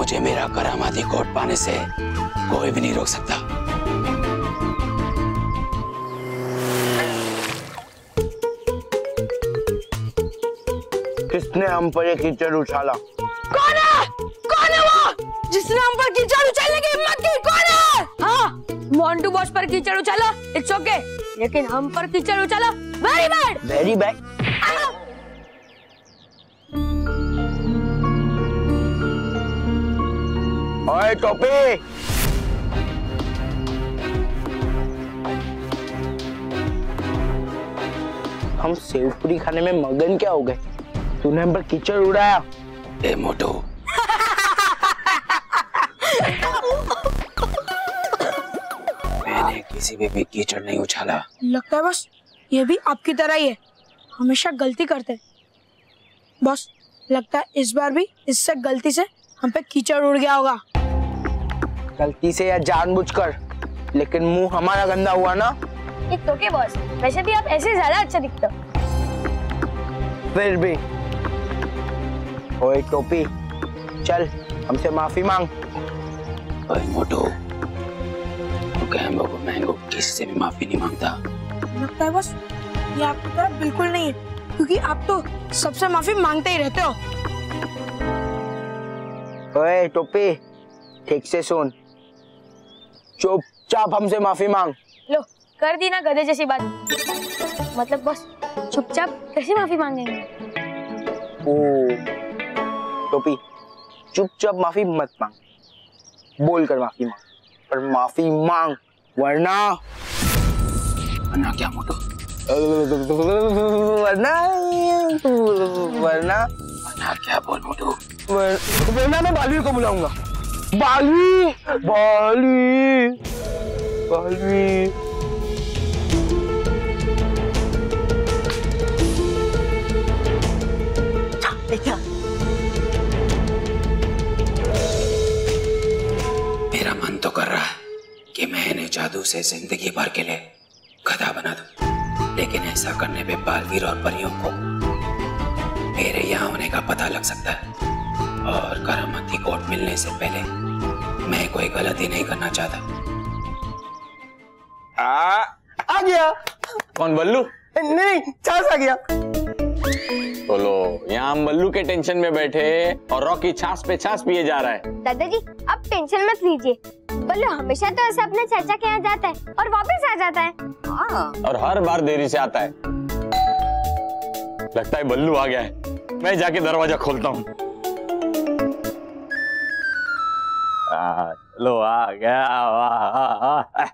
मुझे मेरा करामाती कोट पाने से कोई भी नहीं रोक सकता। किसने हम पर ये कीचड़ उछाला? कौन है? कौन है वो? जिसने हम पर कीचड़ उछालने की हिम्मत की कौन है? हाँ मोन्टू बॉस पर कीचड़ उछाला इट्स ओके लेकिन हम पर कीचड़ उछाला वेरी बैड वेरी बैड ओए टोपी हम सेवपुरी खाने में मगन क्या हो गए? तूने हम पर कीचड़ उड़ाया। ए मोटू। मैंने किसी पे भी कीचड़ नहीं उछाला। लगता है बस ये भी आपकी तरह ही है। हमेशा गलती करते हैं। बॉस लगता है इस बार भी इससे गलती से हम पे कीचड़ उड़ गया होगा। गलती से या जानबूझकर। लेकिन मुँह हमारा गंदा हुआ ना। एक तो के बॉस वैसे भी आप ऐसे ज़्यादा अच्छा दिखते हो। फिर भी। ओए टोपी। चल हमसे माफ़ी मांग। ओए मोटू तू कैम्बो को मैंगो किसी से भी माफ़ी नहीं माँगता। लगता है बस ये आपकी तरह बिल्कुल नहीं है क्योंकि आप तो सबसे माफ़ी मांगते ही रहते हो। ओए टोपी। ठीक से सुन। चुपचाप हमसे माफ़ी मांग। लो कर दी ना गधे जैसी बात। मतलब बस चुपचाप कैसे माफ़ी मांगेंगे? ओ टोपी चुपचाप माफ़ी मत मांग। बोल कर माफ़ी मांग पर माफ़ी मांग वरना वरना क्या मोटू वरना वरना वरना क्या बोल? मोटू वर- वरना मैं बालवीर को बुलाऊँगा। बालवी बालवी बालवी मेरा मन तो कर रहा है कि मैं इन्हें जादू से ज़िंदगी भर के लिए गधा बना दूँ। लेकिन ऐसा करने पे बालवीर और परियों को मेरे यहाँ होने का पता लग सकता है। और करामती कोट मिलने से पहले मैं कोई गलती नहीं करना चाहता। आ, आ गया। कौन बल्लू? नहीं चांस आ गया। बोलो यहाँ हम बल्लू के टेंशन में बैठे और रॉकी छाछ पे छाछ पिए जा रहा है। दादाजी अब टेंशन मत लीजिए। बल्लू हमेशा तो ऐसे अपने चाचा के यहाँ जाता है और वापस आ जाता है। और हर बार देरी से आता है। लगता है बल्लू आ गया है। मैं जाके दरवाज़ा खोलता हूँ। लो आ गया वाह, आ, आ।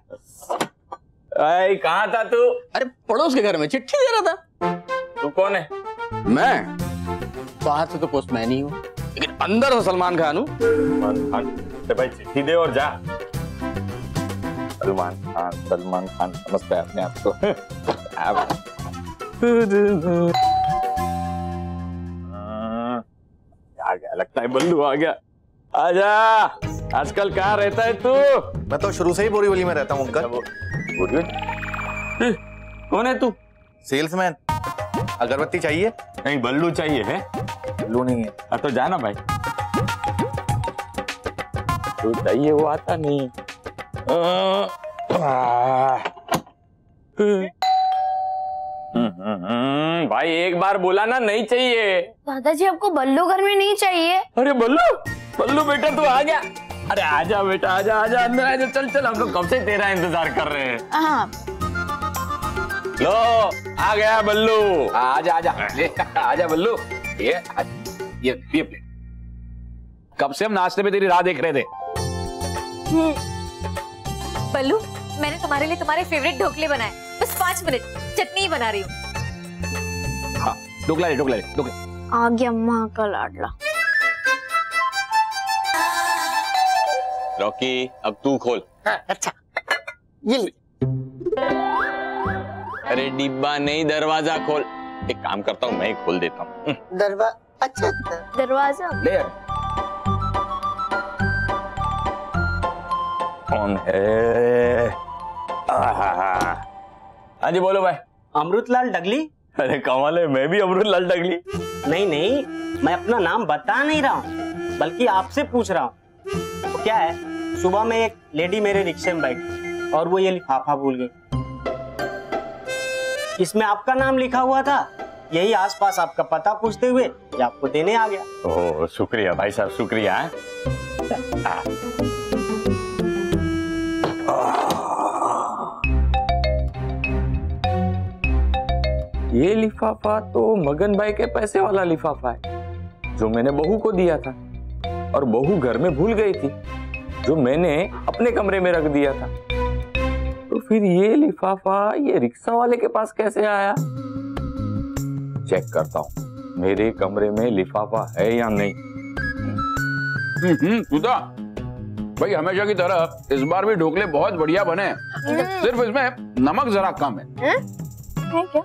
अरे कहाँ था तू अरे पड़ोस के घर में चिट्ठी दे रहा था तू कौन है मैं बाहर से तो पोस्टमैन ही हूँ लेकिन अंदर हो सलमान खान हूँ सलमान खान भाई चिट्ठी दे और जा सलमान खान सलमान खान समझता है अपने आप को हाँ, आ गया लगता है बल्लू आ गया आजा आजकल कहाँ रहता है तू? मैं तो शुरू से ही बोरीवली में रहता हूँ अंकल। बोलिए। कौन है तू? सेल्समैन। अगरबत्ती चाहिए? नहीं बल्लू चाहिए है? लू नहीं है। हाँ तो जाना भाई। तू चाहिए वो आता नहीं। हम्म, हम्म, हम्म, भाई एक बार बोला ना नहीं चाहिए। दादाजी आपको बल्लू घर में नहीं चाहिए? अरे बल्लू! बल्लू बेटा तू आ गया। अरे आजा बेटा आजा आजा अंदर आजा चल चल हम लोग कब से तेरा इंतज़ार कर रहे हैं? हाँ। लो आ गया बल्लू। आजा आजा। आजा बल्लू। ये ये ये प्लेट कब से हम नाश्ते में तेरी राह देख रहे थे? बल्लू मैंने तुम्हारे लिए तुम्हारे फेवरेट ढोकले बनाए। बस पाँच मिनट चटनी ही बना रही हूँ। हाँ ढोकला ले ढोकला ले ढोकला। आ गया माँ का लाडला। रॉकी अब तू खोल। अच्छा। ये ले। अरे डिब्बा नहीं दरवाज़ा खोल। एक काम करता हूँ मैं ही खोल देता हूँ। दरबा अच्छा दरवाज़ा? ले कौन है? हाँ जी बोलो भाई। अमृतलाल डगली? अरे कमाल है मैं भी अमरुद लाल डगली। नहीं नहीं मैं अपना नाम बता नहीं रहा हूँ बल्कि आपसे पूछ रहा हूँ। क्या है? सुबह में एक लेडी मेरे रिक्शे में बैठी और वो ये लिफाफा भूल गई। इसमें आपका नाम लिखा हुआ था? यही आसपास आपका पता पूछते हुए ये आपको देने आ गया। ओह शुक्रिया भाई साहब शुक्रिया हैं? ये लिफाफा तो मगन भाई के पैसे वाला लिफाफा है जो मैंने बहू को दिया था। और बहू घर में भूल गई थी जो मैंने अपने कमरे में रख दिया था। तो फिर ये लिफाफा ये रिक्शा वाले के पास कैसे आया? चेक करता हूँ मेरे कमरे में लिफाफा है या नहीं? हम्म सुधा भाई हमेशा की तरह इस बार भी ढोकले बहुत बढ़िया बने। सिर्फ़ इसमें नमक जरा कम है? है क्या?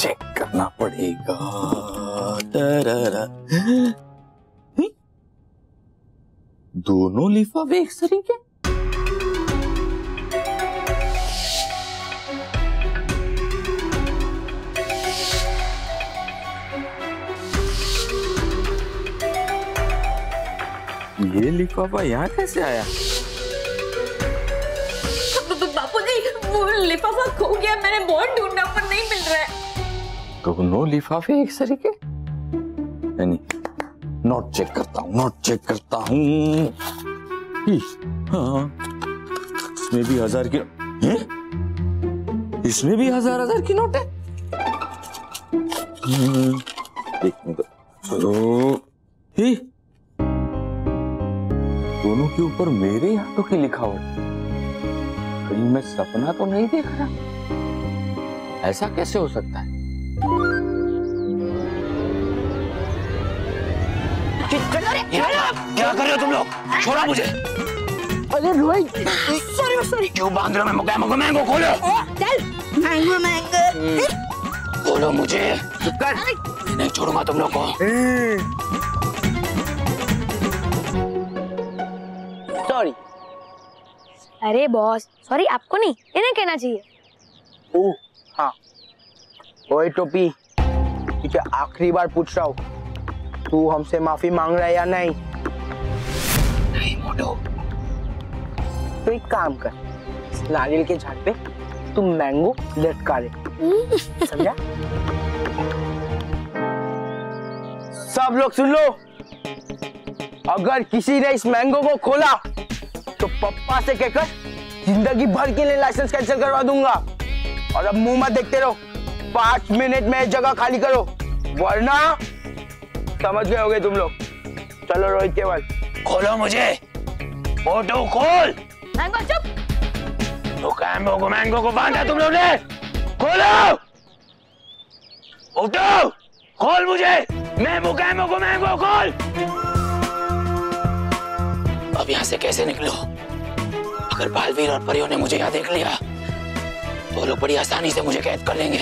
चेक करना पड़ेगा। हम्म? दोनों लिफाफे एक तरीके ये लिफाफा यहाँ कैसे आया बापू जी, वो लिफाफा खो गया, मैंने बहुत ढूंढा पर नहीं मिल रहा है दोनों लिफाफे एक सरीके नोट चेक करता हूँ नोट चेक करता हूँ। हाँ। इसमें भी हज़ार की हैं? इसमें भी हज़ार हज़ार की नोट है? हम्म, देखने दो। चलो ही, दोनों के ऊपर मेरे हाथों की लिखावट। कहीं मैं सपना तो नहीं देख रहा? ऐसा कैसे हो सकता है? क्या कर रहे हो तुम लोग? छोड़ो मुझे। अरे रोहित सॉरी सॉरी क्यों बाँध रहे हो? मैंगो खोलो। चल। Mango mango. खोलो मुझे। चुप कर। मैं नहीं छोड़ूँगा तुम लोग को। सॉरी अरे बॉस सॉरी आपको नहीं इन्हें कहना चाहिए। ओ हाँ। ओए टोपी तुझे आखिरी बार पूछ रहा हूँ। तू हमसे माफ़ी मांग रहा है या नहीं? नहीं मोटो। तो एक काम कर। नारियल के झाड़ पे तू मैंगो लटका ले समझा? सब लोग सुन लो। अगर किसी ने इस मैंगो को खोला तो पप्पा से कहकर ज़िंदगी भर के लिए लाइसेंस कैंसिल करवा दूँगा। और अब मुँह मत देखते रहो। पाँच मिनट में जगह खाली करो। वरना समझ गए होगे तुम लोग। चलो रोहित केवल खोलो मुझे। फ़ोटो खोल। मैंगो चुप। मुकैम्बो को मैंगो को बांधा तुम लोग ने। खोलो। उठो खोल मुझे। मैं मुकैम्बो को मैंगो खोल। अब यहाँ से कैसे निकलो अगर बालवीर और परियों ने मुझे यहाँ देख लिया तो वो लोग बड़ी आसानी से मुझे कैद कर लेंगे।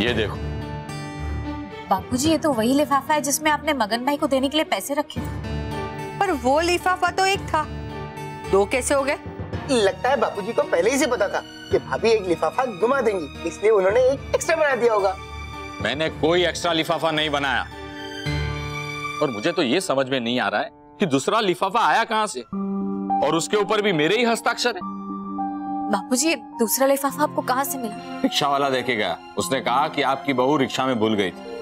ये देखो। बापूजी ये तो वही लिफाफा है जिसमें आपने मगन भाई को देने के लिए पैसे रखे थे। पर वो लिफाफा तो एक था। दो कैसे हो गए? लगता है बापूजी को पहले ही से पता था कि भाभी एक लिफाफा घुमा देंगी इसलिए उन्होंने एक एक्स्ट्रा बना दिया होगा। मैंने कोई एक्स्ट्रा लिफाफा नहीं बनाया। और मुझे तो ये समझ में नहीं आ रहा है कि दूसरा लिफाफा आया कहाँ से? और उसके ऊपर भी मेरे ही हस्ताक्षर है। बापूजी दूसरा लिफाफा आपको कहाँ से मिला? रिक्शा वाला देखे गया उसने कहा कि आपकी बहू रिक्शा में भूल गई थी।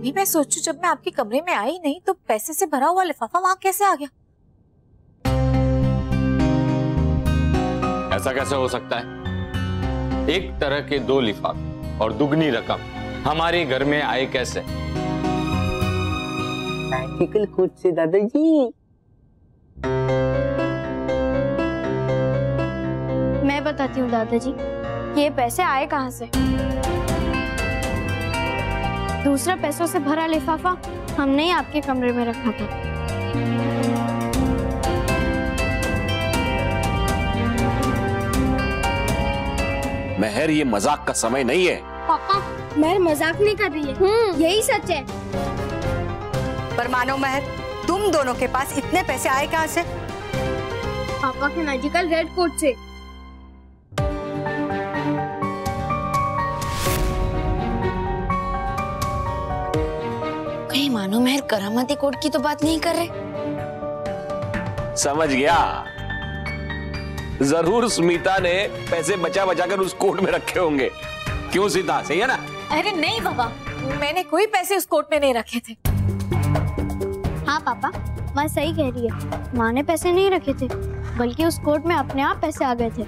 भी मैं सोचू जब मैं आपके कमरे में आई नहीं तो पैसे से भरा हुआ लिफाफा वहाँ कैसे आ गया? ऐसा कैसे हो सकता है? एक तरह के दो लिफाफे और दुगनी रकम। हमारे घर में आए कैसे? खुद से दादाजी। बताती हूँ दादाजी। ये पैसे आए कहाँ से? दूसरा पैसों से भरा लिफाफा हमने ही आपके कमरे में रखा था। महर ये मज़ाक का समय नहीं है। पापा मैं मज़ाक नहीं कर रही है। यही सच है। पर मानो महर तुम दोनों के पास इतने पैसे आए कहाँ से? पापा के मैजिकल रेड कोट से। करामती कोड की तो बात नहीं कर रहे? समझ गया। ज़रूर स्मिता ने पैसे बचा बचा कर उस कोट में रखे होंगे। क्यों सीता? सही है ना? अरे नहीं बाबा मैंने कोई पैसे उस कोट में नहीं रखे थे। हाँ पापा माँ सही कह रही है। माँ ने पैसे नहीं रखे थे बल्कि उस कोट में अपने आप पैसे आ गए थे।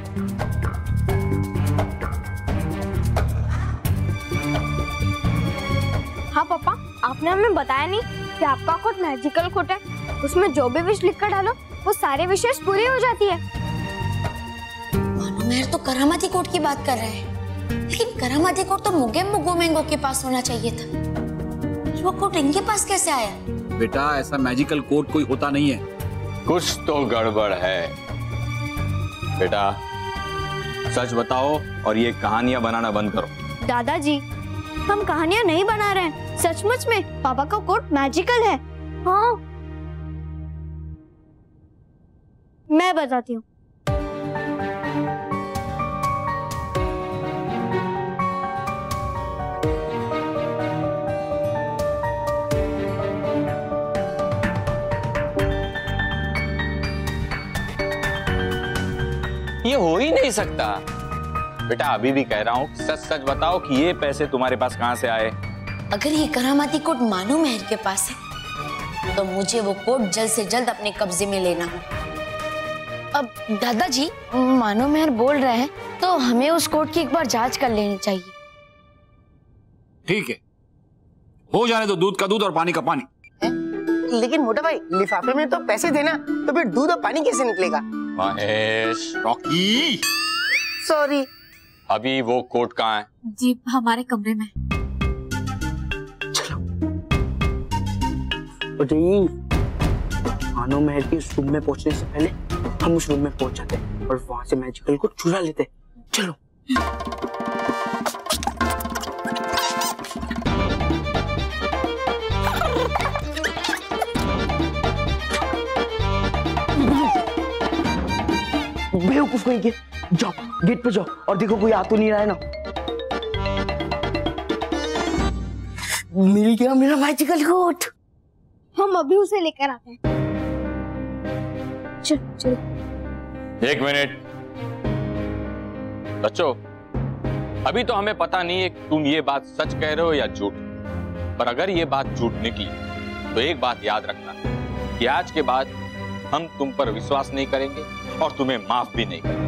हाँ पापा आपने हमें बताया नहीं कि आपका कोट मैजिकल कोट है उसमें जो भी विश लिख कर डालो वो सारे विशेष पूरी हो जाती है। मानो मेहर तो करामती कोड की बात कर रहे हैं। लेकिन करामती कोड तो मुगे मुगो मैंगो के पास होना चाहिए था। वो कोड इनके पास कैसे आया? बेटा ऐसा मैजिकल कोड कोई होता नहीं है। कुछ तो गड़बड़ है। बेटा सच बताओ और ये कहानियाँ बनाना बंद करो। दादाजी हम कहानियाँ नहीं बना रहे हैं। सचमुच में पापा का कोट मैजिकल है। हाँ। मैं बताती हूँ। ये हो ही नहीं सकता। बेटा अभी भी कह रहा हूँ सच सच बताओ कि ये पैसे तुम्हारे पास कहाँ से आए? अगर ये करामाती कोट मानो मेहर के पास है तो मुझे वो कोट जल्द से जल्द अपने कब्जे में लेना हो अब दादाजी मानो मेहर बोल रहे हैं तो हमें उस कोड की एक बार जाँच कर लेनी चाहिए। ठीक है। हो जाने तो दूध का दूध और पानी का पानी। है? लेकिन मोटा भाई लिफाफे में तो पैसे देना तो फिर दूध और पानी कैसे निकलेगा? महेश। रॉकी। सॉरी अभी वो कोट कहाँ है? जी हमारे कमरे में। जी मानो महल के उस रूम में पहुँचने से पहले हम उस रूम में पहुँच जाते और वहाँ से मैजिकल को चुरा लेते चलो। बेवकूफ़ कहीं के जाओ गेट पे जाओ। और देखो कोई आ तो नहीं रहा है ना। मिल गया मेरा मैजिकल कोट हम अभी उसे लेकर आते हैं। चल चल। एक मिनट। बच्चों अभी तो हमें पता नहीं है तुम ये बात सच कह रहे हो या झूठ। पर अगर ये बात झूठ निकली तो एक बात याद रखना कि आज के बाद हम तुम पर विश्वास नहीं करेंगे और तुम्हें माफ़ भी नहीं करेंगे।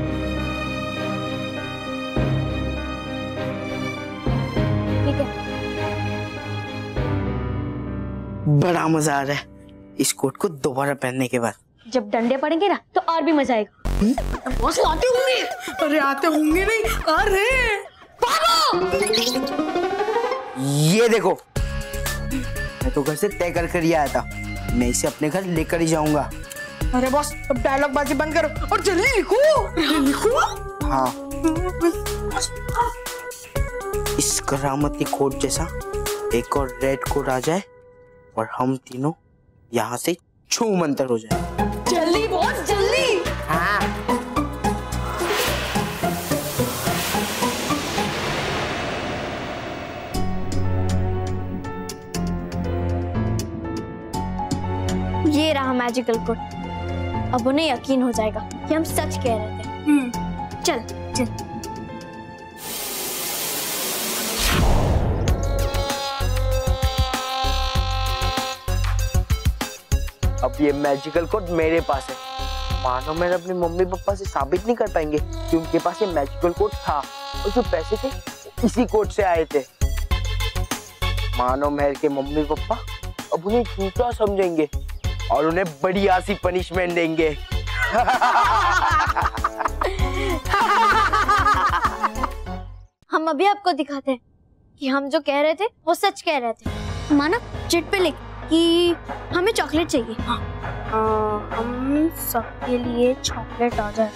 बड़ा मज़ा आ रहा है। इस कोट को दोबारा पहनने के बाद। जब डंडे पड़ेंगे ना तो और भी मज़ा आएगा। बॉस आते होंगे अरे आते होंगे नहीं। आ रहे हैं। ये देखो। मैं तो घर से तय कर कर ही आया था। मैं इसे अपने घर लेकर ही जाऊँगा। अरे बॉस अब डायलॉग बाजी बंद करो और जल्दी लिखो। लिखो? हाँ। इस करामती कोट जैसा एक और रेड कोट आ जाए। और हम तीनों यहाँ से छू मंतर हो जाए जल्दी बॉस जल्दी। हाँ। ये रहा मैजिकल कोट अब उन्हें यकीन हो जाएगा कि हम सच कह रहे थे। चल चल। अब ये मैजिकल कोड मेरे पास है। मानो मैंने अपने मम्मी पापा से साबित नहीं कर पाएँगे कि उनके पास ये मैजिकल कोड था। और जो पैसे थे इसी कोड से आए थे। मानो मेहर के मम्मी पापा अब उन्हें झूठा समझेंगे और उन्हें बढ़िया सी पनिशमेंट देंगे। हम अभी आपको दिखाते हैं कि हम जो कह रहे थे, वो सच कह रहे थे। माना चिट पे लिख। कि हमें चॉकलेट चाहिए। आ, हम सबके लिए चॉकलेट आ जाए।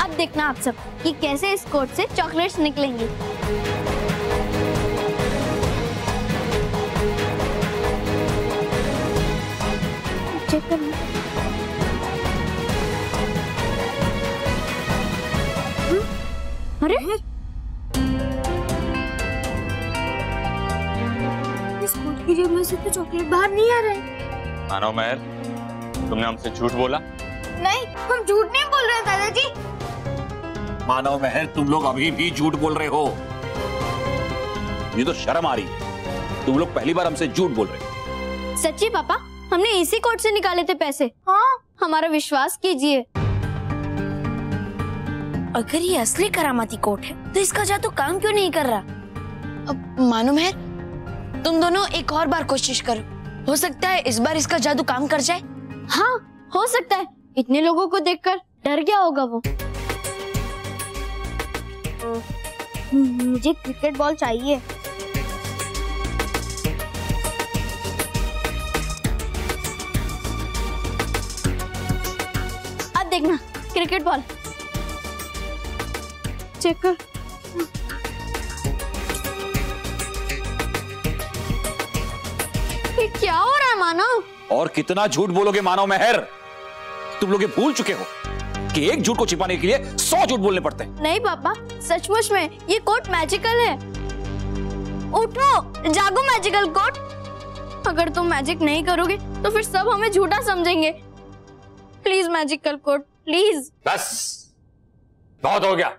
अब देखना आप सब कि कैसे इस कोट से चॉकलेट्स निकलेंगी। चेक करना अरे? इस कोट की जेब में से तो चॉकलेट बाहर नहीं आ रहे। मानो महर तुमने हमसे झूठ बोला? नहीं हम झूठ नहीं बोल रहे दादाजी। मानव महर तुम लोग अभी भी झूठ बोल रहे हो। ये तो शर्म आ रही है। तुम लोग पहली बार हमसे झूठ बोल रहे हो। सच्ची पापा? हमने इसी कोर्ट से निकाले थे पैसे। हाँ। हमारा विश्वास कीजिए। अगर ये असली करामाती कोट है तो इसका जादू काम क्यों नहीं कर रहा? अब मालूम है तुम दोनों एक और बार कोशिश करो। हो सकता है इस बार इसका जादू काम कर जाए। हाँ हो सकता है। इतने लोगों को देखकर डर गया होगा वो। मुझे क्रिकेट बॉल चाहिए। अब देखना क्रिकेट बॉल। चेक कर। ये क्या हो रहा है मानव और कितना झूठ बोलोगे मानव महर? तुम लोग ये भूल चुके हो कि एक झूठ को छिपाने के लिए सौ झूठ बोलने पड़ते हैं। नहीं पापा सचमुच में ये कोट मैजिकल है। उठो जागो मैजिकल कोट अगर तुम मैजिक नहीं करोगे तो फिर सब हमें झूठा समझेंगे। प्लीज़ मैजिकल कोट प्लीज़ बस बहुत हो गया।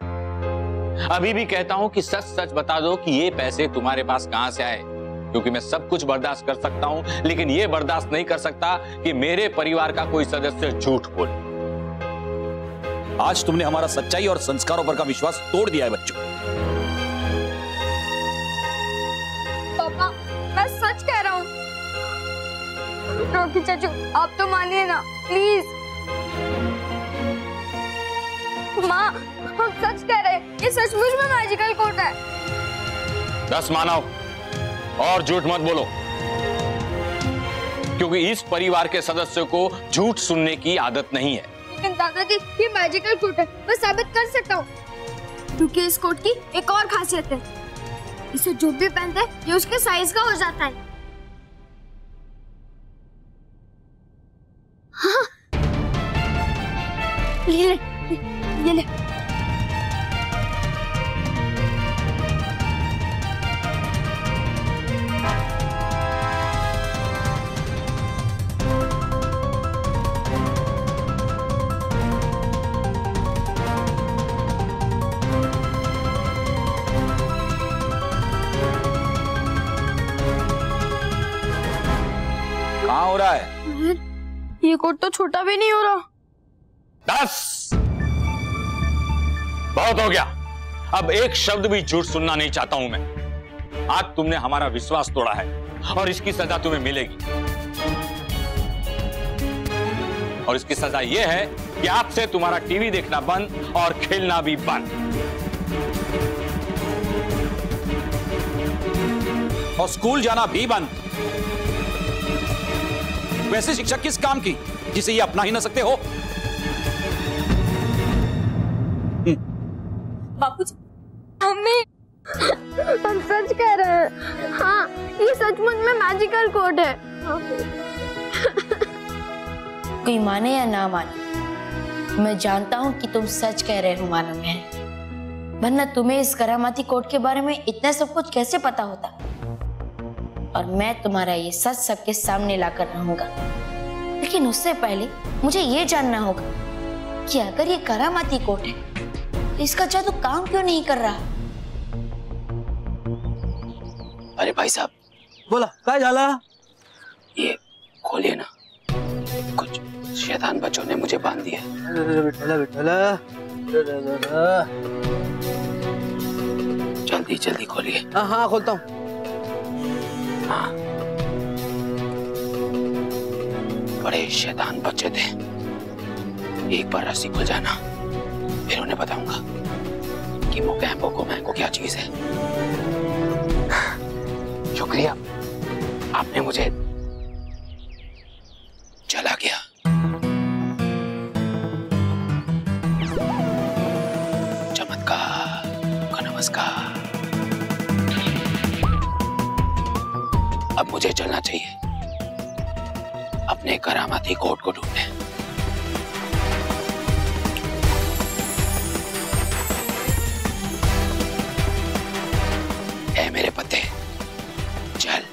अभी भी कहता हूँ कि सच सच बता दो कि ये पैसे तुम्हारे पास कहाँ से आए? क्योंकि मैं सब कुछ बर्दाश्त कर सकता हूँ, लेकिन ये बर्दाश्त नहीं कर सकता कि मेरे परिवार का कोई सदस्य झूठ बोले। आज तुमने हमारा सच्चाई और संस्कारों पर का विश्वास तोड़ दिया है, बच्चों। पापा, मैं सच कह रहा हूँ। चाचू, आप तो मानिए ना, प्लीज़। माँ हम सच कह रहे हैं ये सचमुच में मैजिकल कोट है। दस मानव और झूठ मत बोलो। क्योंकि इस परिवार के सदस्यों को झूठ सुनने की आदत नहीं है। लेकिन दादाजी ये मैजिकल कोट है मैं साबित कर सकता हूँ। क्योंकि इस कोट की एक और खासियत है। इसे जो भी पहनते है ये उसके साइज़ का हो जाता है। हाँ। ये ले ये ले। कहाँ हो रहा है? ये कोट तो छोटा भी नहीं हो रहा। दस। बहुत हो गया। अब एक शब्द भी झूठ सुनना नहीं चाहता हूँ मैं। आज तुमने हमारा विश्वास तोड़ा है और इसकी सजा तुम्हें मिलेगी। और इसकी सजा यह है कि आज से तुम्हारा टीवी देखना बंद और खेलना भी बंद। और स्कूल जाना भी बंद। वैसे शिक्षक किस काम की जिसे ये अपना ही ना सकते हो? बापूजी हमें हम सच कह रहे हैं। हाँ ये सचमुच में मैजिकल कोट है। कोई माने या ना माने मैं जानता हूँ कि तुम सच कह रहे हो मानो मैं। वरना तुम्हें इस करामाती कोट के बारे में इतना सब कुछ कैसे पता होता? और मैं तुम्हारा ये सच सबके सामने लाकर रहूँगा। लेकिन उससे पहले मुझे ये जानना होगा कि अगर ये करामाती कोट है तो इसका जादू काम क्यों नहीं कर रहा? अरे भाई साहब। बोला काय झाला? ये खोलिए ना। कुछ शैतान बच्चों ने मुझे बाँध दिया विठ्ठला विठ्ठला जल्दी जल्दी खोलिए। हाँ हाँ खोलता हूँ। हाँ बड़े शैतान बच्चे थे। एक बार रस्सी खुल जाना, फिर उन्हें बताऊँगा कि मोकैम्पो को मैंगो क्या चीज़ है। शुक्रिया, आपने मुझे चला गया। चमत्कार का नमस्कार। मुझे चलना चाहिए। अपने करामाती कोट को ढूँढने मेरे पते। चल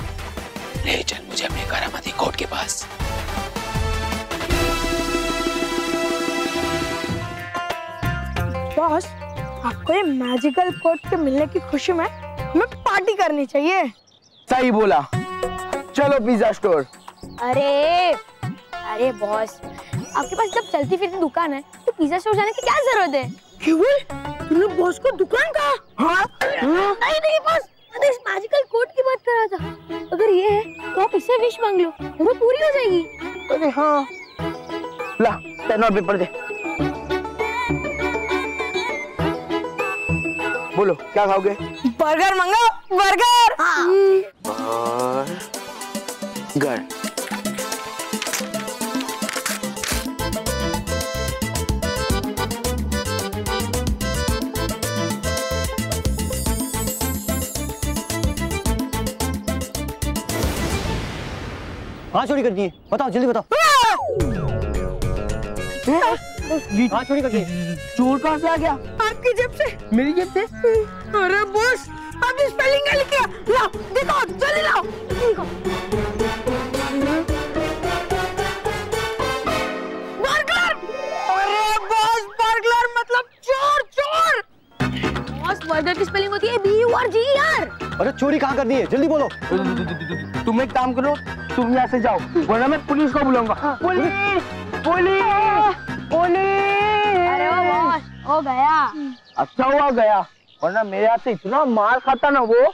ले चल मुझे अपने करामाती कोर्ट के पास। बॉस आपको ये मैजिकल कोर्ट के मिलने की खुशी में हमें पार्टी करनी चाहिए। सही बोला। चलो पिज्जा स्टोर अरे अरे बॉस आपके पास जब चलती फिरती दुकान है तो पिज्जा स्टोर जाने की क्या ज़रूरत है? क्यों तुमने बॉस को दुकान कहा? हाँ? नहीं नहीं बॉस मैंने इस मैजिकल कोट की बात कर रहा था। अगर ये है तो आप इससे विश मांग लो तो वो पूरी हो जाएगी। अरे हाँ। ला पेन और पेपर दे। बोलो क्या खाओगे? बर्गर मंगाओ बर्गर घर। कहाँ चोरी कर दिए बताओ जल्दी बताओ। कहाँ चोरी कर दिए चोर कहाँ से आ गया? आपकी जेब से। मेरी जेब से? अरे बॉस आप स्पेलिंग लिखा लाओ देखो जल्दी लाओ। देखो। बर्गलर अरे बॉस बर्गलर मतलब चोर चोर। बॉस बर्गर की स्पेलिंग होती है B U R G R अरे चोरी कहाँ कर दी है? जल्दी बोलो। तुम एक काम करो तुम यहाँ से जाओ वरना मैं पुलिस को बुलाऊँगा। Police police police. अरे ओ बॉस हो गया। अच्छा हुआ गया वरना मेरे हाथ से इतना मार खाता ना वो।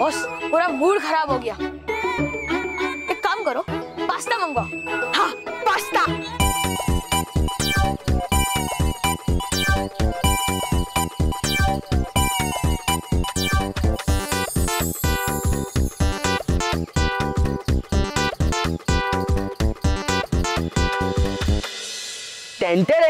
बॉस पूरा मूड खराब हो गया। एक काम करो पास्ता मंगवाओ। हाँ पास्ता। टेंटेरेन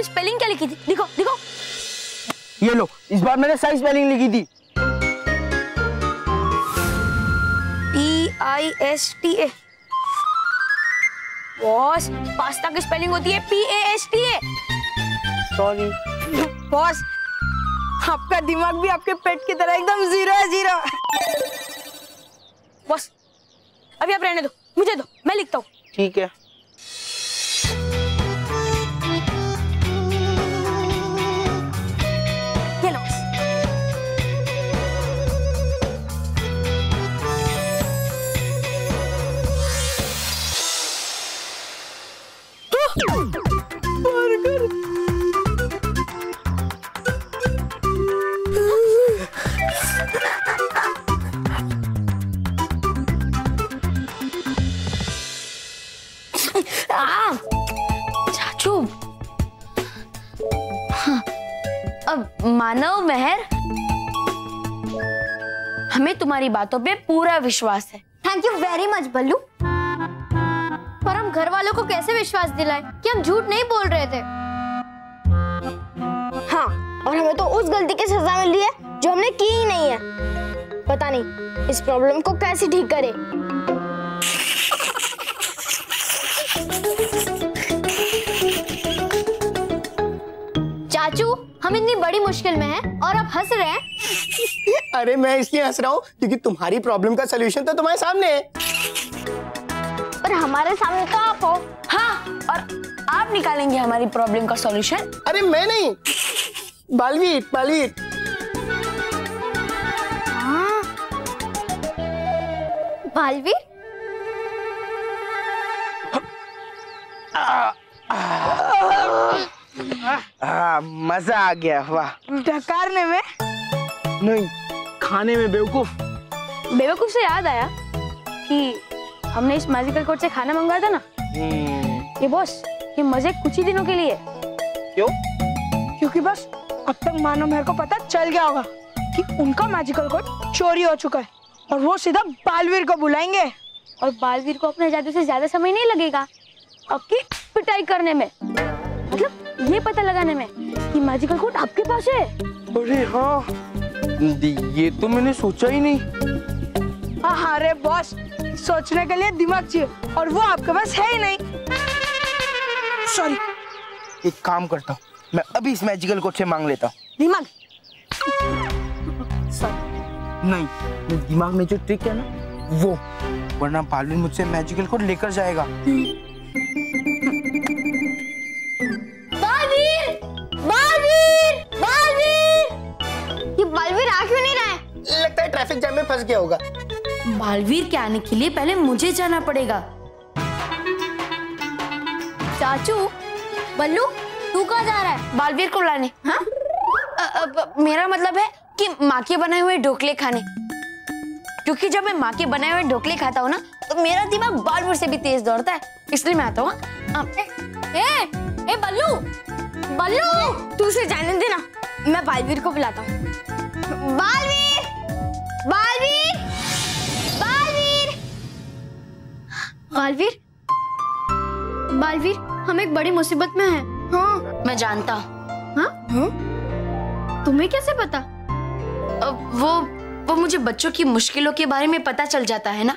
अपनी स्पेलिंग क्या लिखी थी? दिखो दिखो। ये लो इस बार मैंने सही स्पेलिंग लिखी थी। P I S T A boss pasta की स्पेलिंग होती है P A S T A sorry boss आपका दिमाग भी आपके पेट की तरह एकदम ज़ीरो है ज़ीरो बॉस अभी आप रहने दो मुझे दो मैं लिखता हूँ। ठीक है। चाचू। हाँ, अब मानव मेहर हमें तुम्हारी बातों पे पूरा विश्वास है। Thank you very much Ballu. हम घर वालों को कैसे विश्वास दिलाए कि हम झूठ नहीं बोल रहे थे? हाँ और हमें तो उस गलती की सजा मिल रही है जो हमने की ही नहीं है। पता नहीं इस प्रॉब्लम को कैसे ठीक करें? चाचू हम इतनी बड़ी मुश्किल में हैं और अब हंस रहे हैं। अरे मैं इसलिए हंस रहा हूँ क्योंकि तुम्हारी प्रॉब्लम का सोल्यूशन तो तुम्हारे सामने है। पर हमारे सामने तो आप हो। हाँ और आप निकालेंगे हमारी प्रॉब्लम का सॉल्यूशन अरे मैं नहीं। बालवीर बालवीर। बालवीर? हाँ मज़ा आ गया वाह। डकारने में? नहीं खाने में बेवकूफ़। बेवकूफ़ से याद आया कि हमने इस मैजिकल कोड से खाना मंगवाया था ना? ये बॉस ये मज़े कुछ ही दिनों के लिए। क्यों? क्योंकि बस अब तक मानो मेरे को पता चल गया होगा कि उनका मैजिकल कोड चोरी हो चुका है और वो सीधा बालवीर को बुलाएँगे। और बालवीर को अपने जादू से ज़्यादा समय नहीं लगेगा आपकी पिटाई करने में। मतलब ये पता लगाने में कि मैजिकल कोड आपके पास है। अरे हाँ ये तो मैंने सोचा ही नहीं। हाँ अरे बॉस सोचने के लिए दिमाग चाहिए और वो आपके पास है ही नहीं। सॉरी एक काम करता हूँ। मैं अभी इस मैजिकल कोड से मांग लेता हूँ। दिमाग? नहीं दिमाग में जो ट्रिक है ना वो। वरना बालवीर मुझसे मैजिकल को लेकर जाएगा। बालवीर! बालवीर! बालवीर! ये बालवीर आ क्यों नहीं रहा है? लगता है ट्रैफ़िक जाम में फंस गया होगा। बालवीर के आने के लिए पहले मुझे जाना पड़ेगा। चाचू बल्लू तू कहाँ जा रहा है? बालवीर को लाने। हाँ? ब- मेरा मतलब है कि माँ के बनाए हुए ढोकले खाने। क्योंकि जब मैं माँ के बनाए हुए ढोकले खाता हूँ ना तो मेरा दिमाग बालवीर से भी तेज दौड़ता है। इसलिए मैं आता हूँ हाँ। ए ए बल्लू! बल्लू! तू उसे जाने देना। मैं बालवीर को बुलाता हूँ। बालवीर! बालवीर? बालवीर हम एक बड़ी मुसीबत में हैं। हाँ। मैं जानता। हूँ? हाँ? तुम्हें कैसे पता? वो वो मुझे बच्चों की मुश्किलों के बारे में पता चल जाता है ना?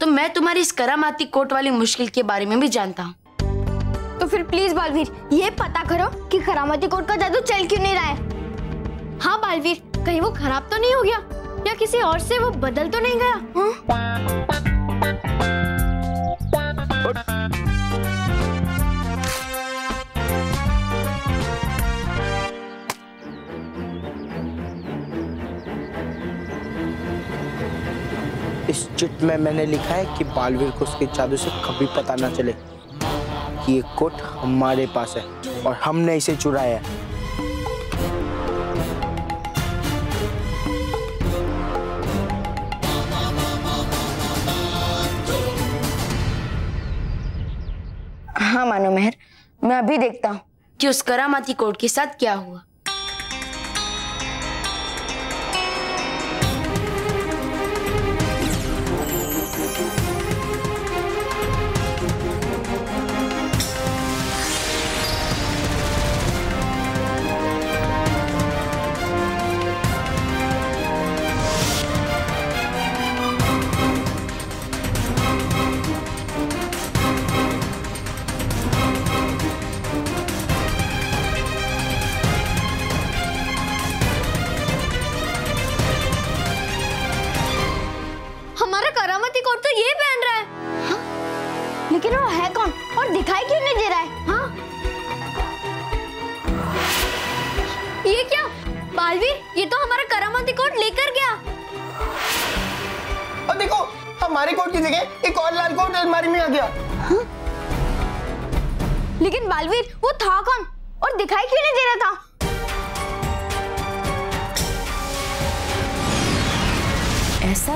तो मैं तुम्हारी इस करामाती कोट वाली मुश्किल के बारे में भी जानता हूँ। तो फिर प्लीज़ बालवीर ये पता करो कि खरामती कोट का जादू चल क्यों नहीं रहा है। हाँ बालवीर कहीं वो खराब तो नहीं हो गया? या किसी और से वो बदल तो नहीं गया? हाँ? इस चिट में मैंने लिखा है कि बालवीर को उसके जादू से कभी पता ना चले कि ये कोट हमारे पास है और हमने इसे चुराया है। हाँ मानो मेहर, मैं अभी देखता हूँ। कि उस करामाती कोर्ट के साथ क्या हुआ।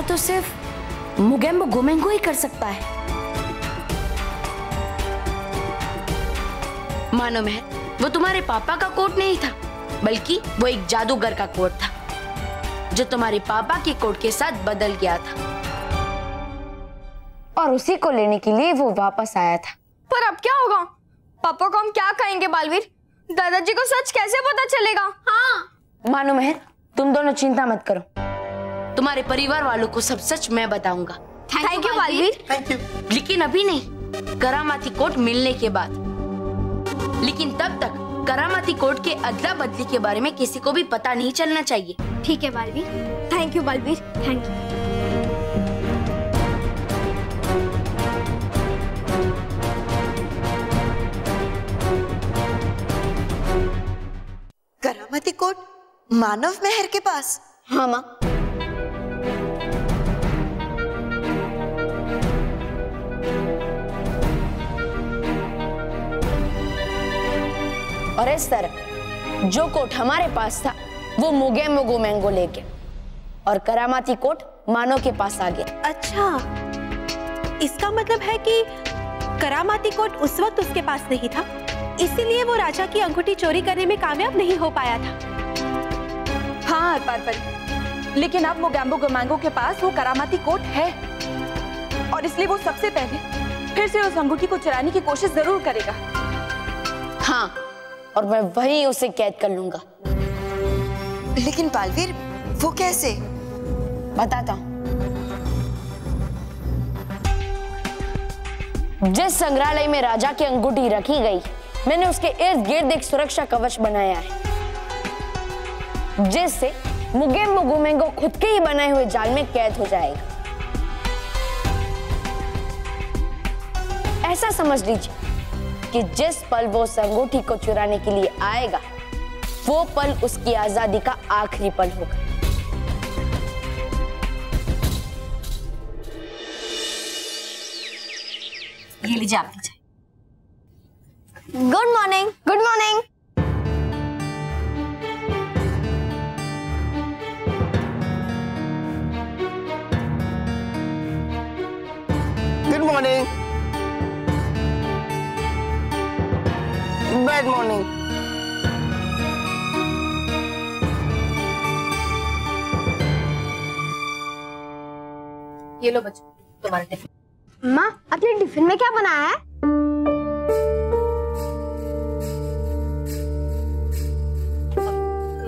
तो सिर्फ़ मुगेम्बो गुमेंगो ही कर सकता है। मानो मेहर वो तुम्हारे पापा का कोट नहीं था बल्कि वो एक जादूगर का कोट था जो तुम्हारे पापा के कोट के साथ बदल गया था। और उसी को लेने के लिए वो वापस आया था। पर अब क्या होगा? पापा को हम क्या कहेंगे बालवीर? दादाजी को सच कैसे पता चलेगा? हाँ। मानो मेहर तुम दोनों चिंता मत करो। तुम्हारे परिवार वालों को सब सच मैं बताऊँगा। Thank you Baalveer thank you लेकिन अभी नहीं करामाती कोट मिलने के बाद। लेकिन तब तक करामाती कोट के अदला बदली के बारे में किसी को भी पता नहीं चलना चाहिए। ठीक है Baalveer thank you Baalveer thank you करामती coat Manav Mehar के पास। हाँ माँ। और इस तरह जो कोट हमारे पास था वो मुगे मुगो मैंगो ले गया और करामाती कोट मानो के पास आ गया। अच्छा इसका मतलब है कि करामाती कोट उस वक्त उसके पास नहीं था इसीलिए वो राजा की अंगूठी चोरी करने में कामयाब नहीं हो पाया था। हाँ पारपरी लेकिन अब मोगैम्बो गोमैंगो के पास वो करामाती कोट है। और इसलिए वो सबसे पहले फिर से उस अंगूठी को चुराने की कोशिश ज़रूर करेगा। हाँ और मैं वहीं उसे कैद कर लूँगा। लेकिन पालवीर वो कैसे? बताता हूँ। जिस संग्रहालय में राजा की अंगूठी रखी गई मैंने उसके इर्द गिर्द एक सुरक्षा कवच बनाया है। जिससे मुगे मुगुमेंगो खुद के ही बनाए हुए जाल में कैद हो जाएगा। ऐसा समझ लीजिए कि जिस पल वो उस अंगूठी को चुराने के लिए आएगा वो पल उसकी आज़ादी का आखिरी पल होगा। ये लीजिए आपकी चाय good morning good morning good morning bad morning ये लो बच्चों तुम्हारा टिफ़िन माँ अपने टिफ़िन में क्या बनाया है?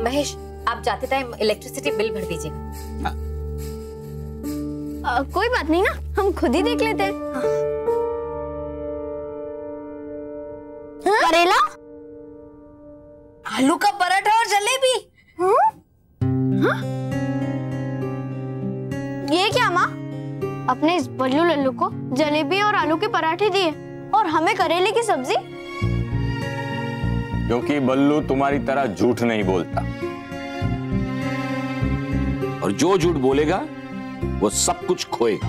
महेश आप जाते टाइम इलेक्ट्रिसिटी बिल भर दीजिएगा। कोई बात नहीं ना हम खुद ही देख लेते हैं। आलू का पराठा और जलेबी। ये क्या माँ? अपने इस बल्लू लल्लू को जलेबी और आलू के पराठे दिए और हमें करेले की सब्ज़ी? क्योंकि बल्लू तुम्हारी तरह झूठ नहीं बोलता। और जो झूठ बोलेगा वो सब कुछ खोएगा।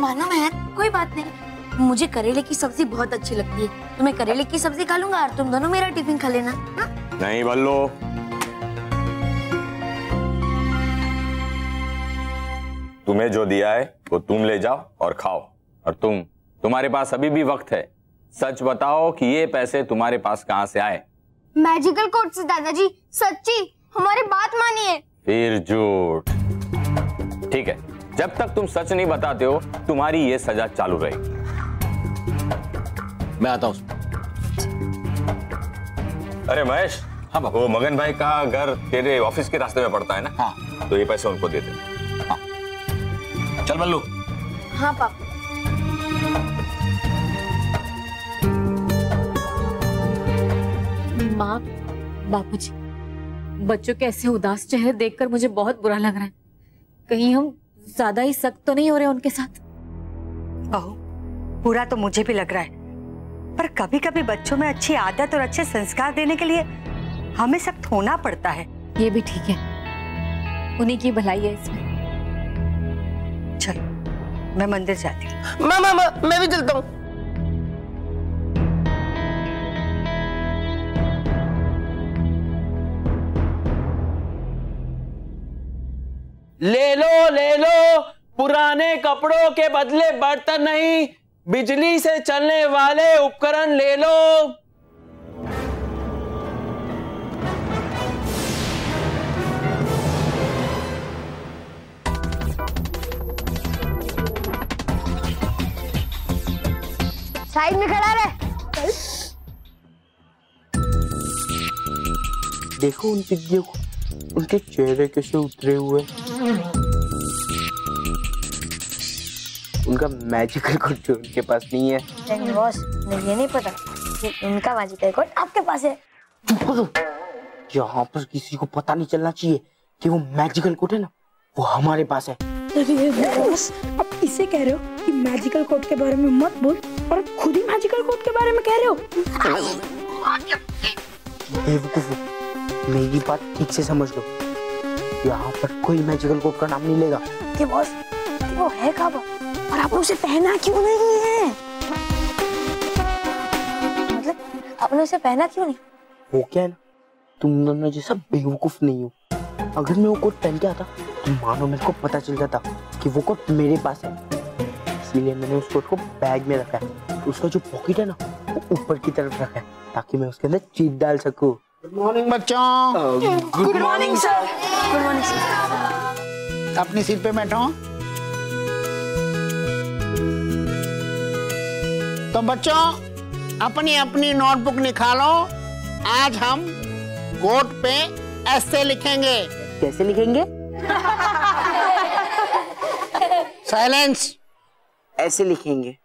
मानो मैं कोई बात नहीं। मुझे करेले की सब्ज़ी बहुत अच्छी लगती है। तो मैं करेले की सब्ज़ी खा लूँगा और तुम दोनों मेरा टिफ़िन खा लेना हाँ? नहीं बल्लू। तुम्हें जो दिया है वो तुम ले जाओ और खाओ। और तुम तुम्हारे पास अभी भी वक्त है। सच बताओ कि ये पैसे तुम्हारे पास कहाँ से आए? मैजिकल कोर्ट से दादाजी। सच्ची हमारी बात मानिए फिर झूठ। ठीक है जब तक तुम सच नहीं बताते हो तुम्हारी ये सजा चालू रहेगी। मैं आता हूँ। अरे महेश हाँ वो मगन भाई का घर तेरे ऑफ़िस के रास्ते में पड़ता है ना? हाँ। तो ये पैसे उनको दे दे। हाँ। चल बल्लू। हाँ पापा। माँ बापूजी बच्चों के ऐसे उदास चेहरे देखकर मुझे बहुत बुरा लग रहा है। कहीं हम ज़्यादा ही सख्त तो नहीं हो रहे उनके साथ? बहू बुरा तो मुझे भी लग रहा है। पर कभी कभी बच्चों में अच्छी आदत और अच्छे संस्कार देने के लिए हमें सख्त होना पड़ता है। ये भी ठीक है। उन्हीं की भलाई है इसमें। चलो मैं मंदिर जाती हूँ। माँ माँ माँ मैं भी चलता हूँ। ले लो ले लो पुराने कपड़ों के बदले बर्तन नहीं। बिजली से चलने वाले उपकरण ले लो। साइड में खड़ा रहे। देखो उन पिग्गियों को उनके चेहरे कैसे उतरे हुए। उनका मैजिकल कुछ जो उनके पास नहीं है। बॉस मुझे ये नहीं पता कि उनका मैजिकल कोट आपके पास है। यहाँ पर किसी को पता नहीं चलना चाहिए कि वो मैजिकल कोट है ना वो हमारे पास है। अरे बॉस अब इसे कह रहे हो कि मैजिकल कोट के बारे में मत बोल और खुद ही मैजिकल कोट के बारे में कह रहे हो। बेवकूफ़ मेरी बात ठीक से समझ लो। यहाँ पर कोई मैजिकल कोट का नाम नहीं लेगा। कि बॉस वो है कब और आपने उसे पहना क्यों नहीं है? मतलब आपने उसे पहना क्यों नहीं? वो क्या है ना? तुम दोनों जैसा बेवकूफ़ नहीं हो। अगर मैं वो कोट पहन के आता तो मानो मेरे को पता चल जाता कि वो कोट मेरे पास है। इसीलिए मैंने उस कोट को बैग में रखा है। उसका जो पॉकेट है ना वो ऊपर की तरफ़ रखा है ताकि मैं उसके अंदर चीट डाल सकूँ। गुड मॉर्निंग बच्चों। Good morning sir good morning sir अपनी सीट पे बैठो। तो बच्चों अपनी अपनी नोटबुक निकालो। आज हम गोट पे ऐसे लिखेंगे। कैसे लिखेंगे? साइलेंस ऐसे लिखेंगे।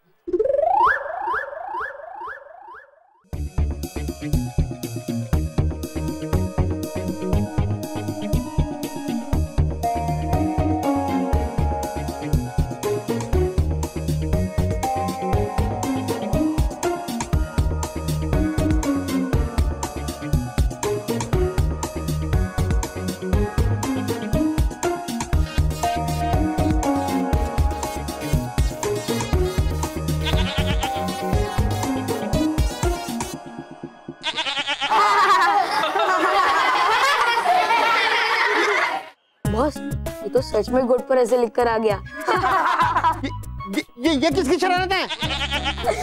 सच में गोट पर ऐसे लिख कर आ गया। ये ये, ये किसकी शरारत है?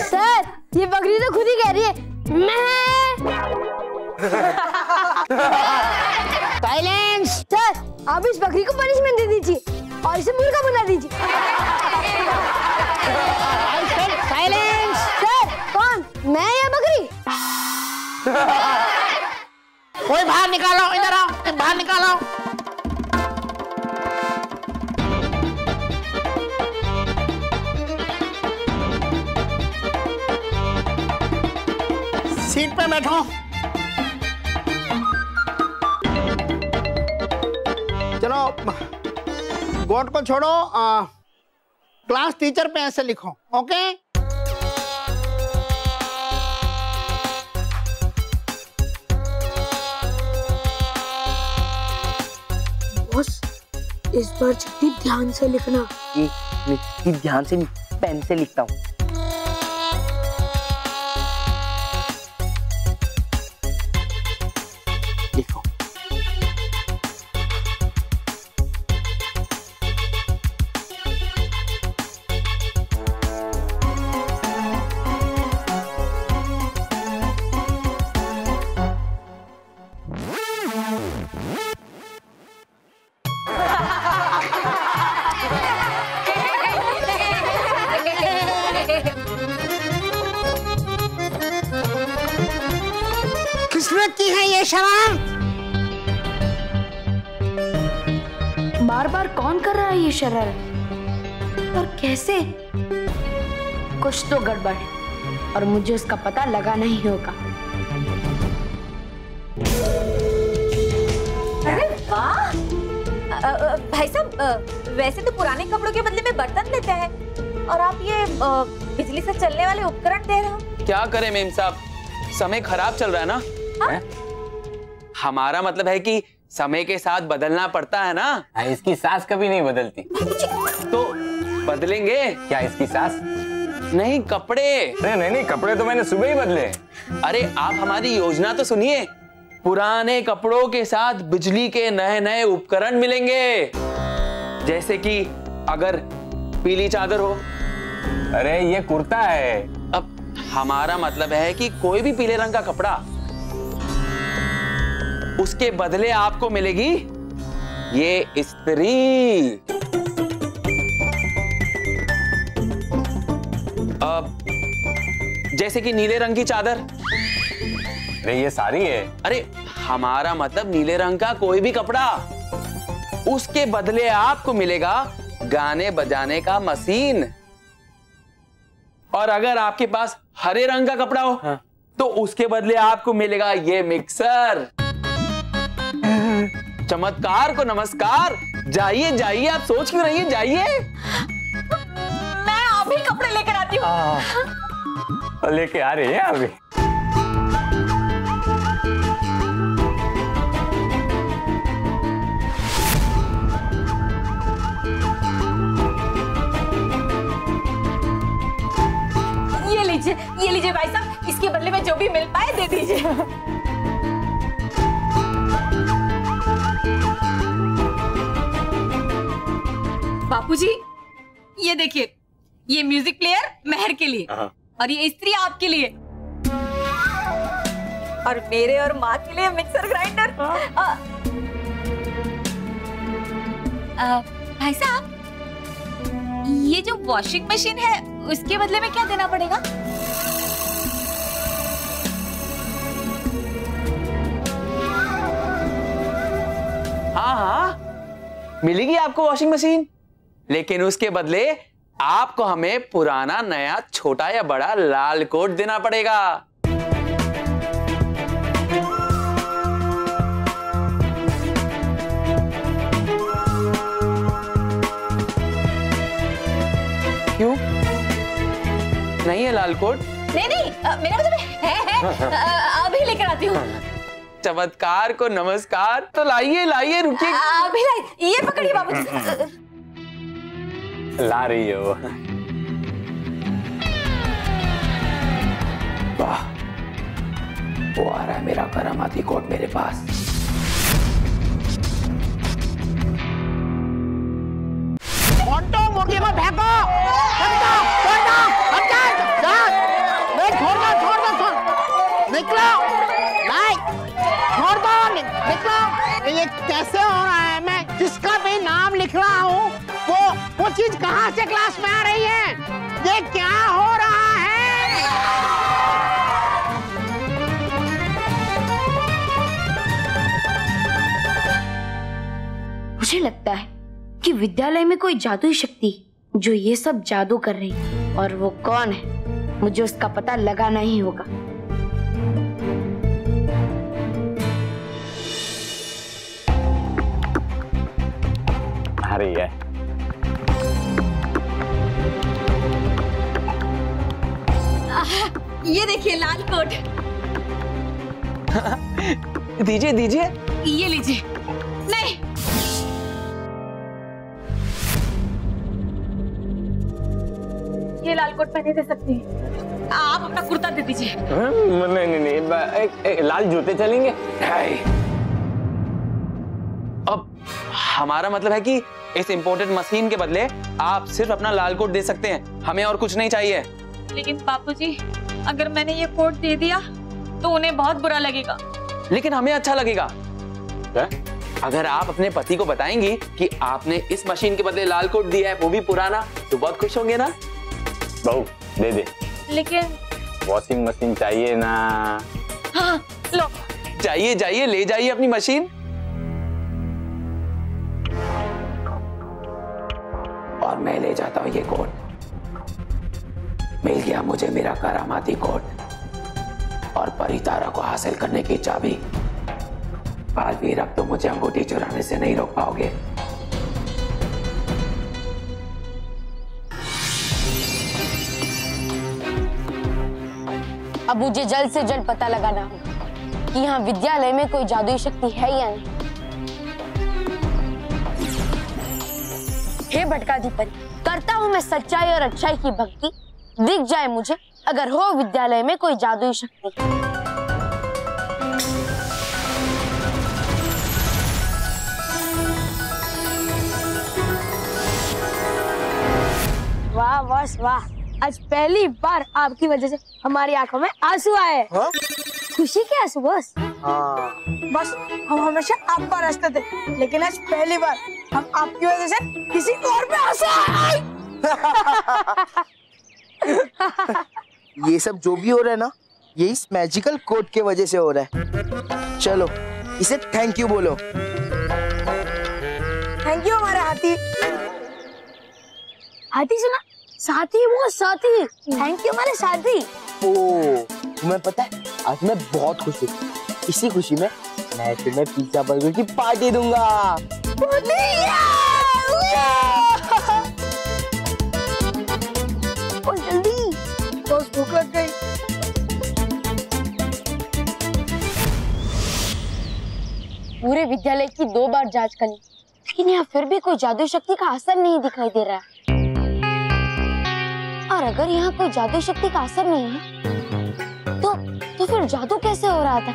सर ये बकरी तो खुद ही कह रही है। मैं साइलेंस। सर आप इस बकरी को पनिशमेंट दे दीजिए और इसे मुर्गा बना दीजिए। साइलेंस। सर कौन? मैं या बकरी? कोई बाहर निकालो इधर आओ बाहर निकालो। सीट पे बैठो। चलो गोट को छोड़ो आ, क्लास टीचर पे ऐसे लिखो ओके? बॉस इस बार चिट्ठी ध्यान से लिखना। ये मैं ध्यान से नहीं पेन से लिखता हूँ। और मुझे उसका पता लगा नहीं होगा। अरे वाह! भाई साहब वैसे तो पुराने कपड़ों के बदले में बर्तन लेते हैं। और आप ये बिजली से चलने वाले उपकरण दे रहे हो। क्या करें मेम साहब? समय खराब चल रहा है ना? हैं? हमारा मतलब है कि समय के साथ बदलना पड़ता है ना? हाँ, इसकी सास कभी नहीं बदलती। तो बदलेंगे? क्या इसकी सास? नहीं कपड़े। नहीं नहीं नहीं कपड़े तो मैंने सुबह ही बदले। अरे आप हमारी योजना तो सुनिए। पुराने कपड़ों के साथ बिजली के नए नए उपकरण मिलेंगे। जैसे कि अगर पीली चादर हो। अरे ये कुर्ता है। अब हमारा मतलब है कि कोई भी पीले रंग का कपड़ा उसके बदले आपको मिलेगी ये स्त्री। अब जैसे कि नीले रंग की चादर। अरे ये सारी है। अरे हमारा मतलब नीले रंग का कोई भी कपड़ा। उसके बदले आपको मिलेगा गाने बजाने का मशीन। और अगर आपके पास हरे रंग का कपड़ा हो हाँ। तो उसके बदले आपको मिलेगा ये मिक्सर। चमत्कार को नमस्कार। जाइए जाइए आप सोच क्यों रही है? जाइए। अभी कपड़े लेकर आती हूँ। लेके आ रही है अभी? ये लीजिए ये लीजिए भाई साहब इसके बदले में जो भी मिल पाए दे दीजिए। बापूजी ये देखिए ये म्यूज़िक प्लेयर मेहर के लिए। और ये स्त्री आपके लिए। और मेरे और माँ के लिए मिक्सर ग्राइंडर अ, भाई साहब ये जो वॉशिंग मशीन है उसके बदले में क्या देना पड़ेगा? हाँ हाँ। मिलेगी आपको वॉशिंग मशीन लेकिन उसके बदले आपको हमें पुराना नया छोटा या बड़ा लाल कोट देना पड़ेगा। क्यों? नहीं है लाल कोट? नहीं नहीं मेरा मतलब है, है अभी लेकर आती हूँ। चमत्कार को नमस्कार तो लाइए लाइए रुकिए। अभी लाई ये पकड़िए बाबू। ला रही है वो वाह। वो आ रहा है मेरा करामाती कोट मेरे पास। को फेंको। फेंक दो छोड़ दो हट जा जा। नहीं छोड़ दो छोड़ निकलो। नहीं छोड़ दो। निकलो। ये कैसे हो रहा है? मैं जिसका भी नाम लिख रहा हूँ वो चीज़ कहाँ से क्लास में आ रही है? ये क्या हो रहा है। मुझे लगता है कि विद्यालय में कोई जादुई शक्ति जो ये सब जादू कर रही है और वो कौन है मुझे उसका पता लगाना ही होगा। अरे ये ये देखिए लाल कोट। दीजिए दीजिए। ये लीजिए। नहीं। ये लाल कोट मैं नहीं दे सकती आप अपना कुर्ता दे दीजिए। हाँ, नहीं नहीं नहीं ब- एक, एक लाल जूते चलेंगे? अब हमारा मतलब है कि इस इम्पोर्टेड मशीन के बदले आप सिर्फ़ अपना लाल कोट दे सकते हैं। हमें और कुछ नहीं चाहिए। लेकिन बापूजी अगर मैंने ये कोट दे दिया तो उन्हें बहुत बुरा लगेगा। लेकिन हमें अच्छा लगेगा। अगर आप अपने पति को बताएँगी कि आपने इस मशीन के बदले लाल कोट दिया है वो भी पुराना तो बहुत खुश होंगे ना? बहू दे दे। लेकिन वॉशिंग मशीन चाहिए ना। हाँ लो। जाइए जाइए ले जाइए अपनी मशीन। और मैं ले जाता हूँ ये कोट। मिल गया मुझे मेरा करामाती कोट और परितारा को हासिल करने की चाबी। बालवीर अब तो मुझे अंगूठी चुराने से नहीं रोक पाओगे। अब मुझे जल्द से जल्द पता लगाना होगा कि यहाँ विद्यालय में कोई जादुई शक्ति है या नहीं। हे भटकाधिपति, करता हूँ मैं सच्चाई और अच्छाई की भक्ति। दिख जाए मुझे अगर हो विद्यालय में कोई जादुई शक्ति। वाह बस वाह। आज पहली बार आपकी वजह से हमारी आँखों में आँसू आए। खुशी के आँसू बस? बस हम हमेशा आप पर हँसते थे लेकिन आज पहली बार हम आपकी वजह से किसी और पे आँसू आए। ये सब जो भी हो रहा है ना ये इस मैजिकल कोड के वजह से हो रहा है। चलो इसे थैंक यू बोलो। थैंक यू हमारे हाथी। हाथी सुना साथी वो साथी। थैंक यू हमारे साथी। ओ तुम्हें पता है आज मैं बहुत खुश हूँ। इसी खुशी में मैं तुम्हें पिज्जा बर्गर की पार्टी दूँगा। पूरे विद्यालय की दो बार जाँच कर लेकिन यहाँ फिर भी कोई जादू शक्ति का असर नहीं दिखाई दे रहा है। और अगर यहाँ कोई जादू शक्ति का असर नहीं है तो तो फिर जादू कैसे हो रहा था?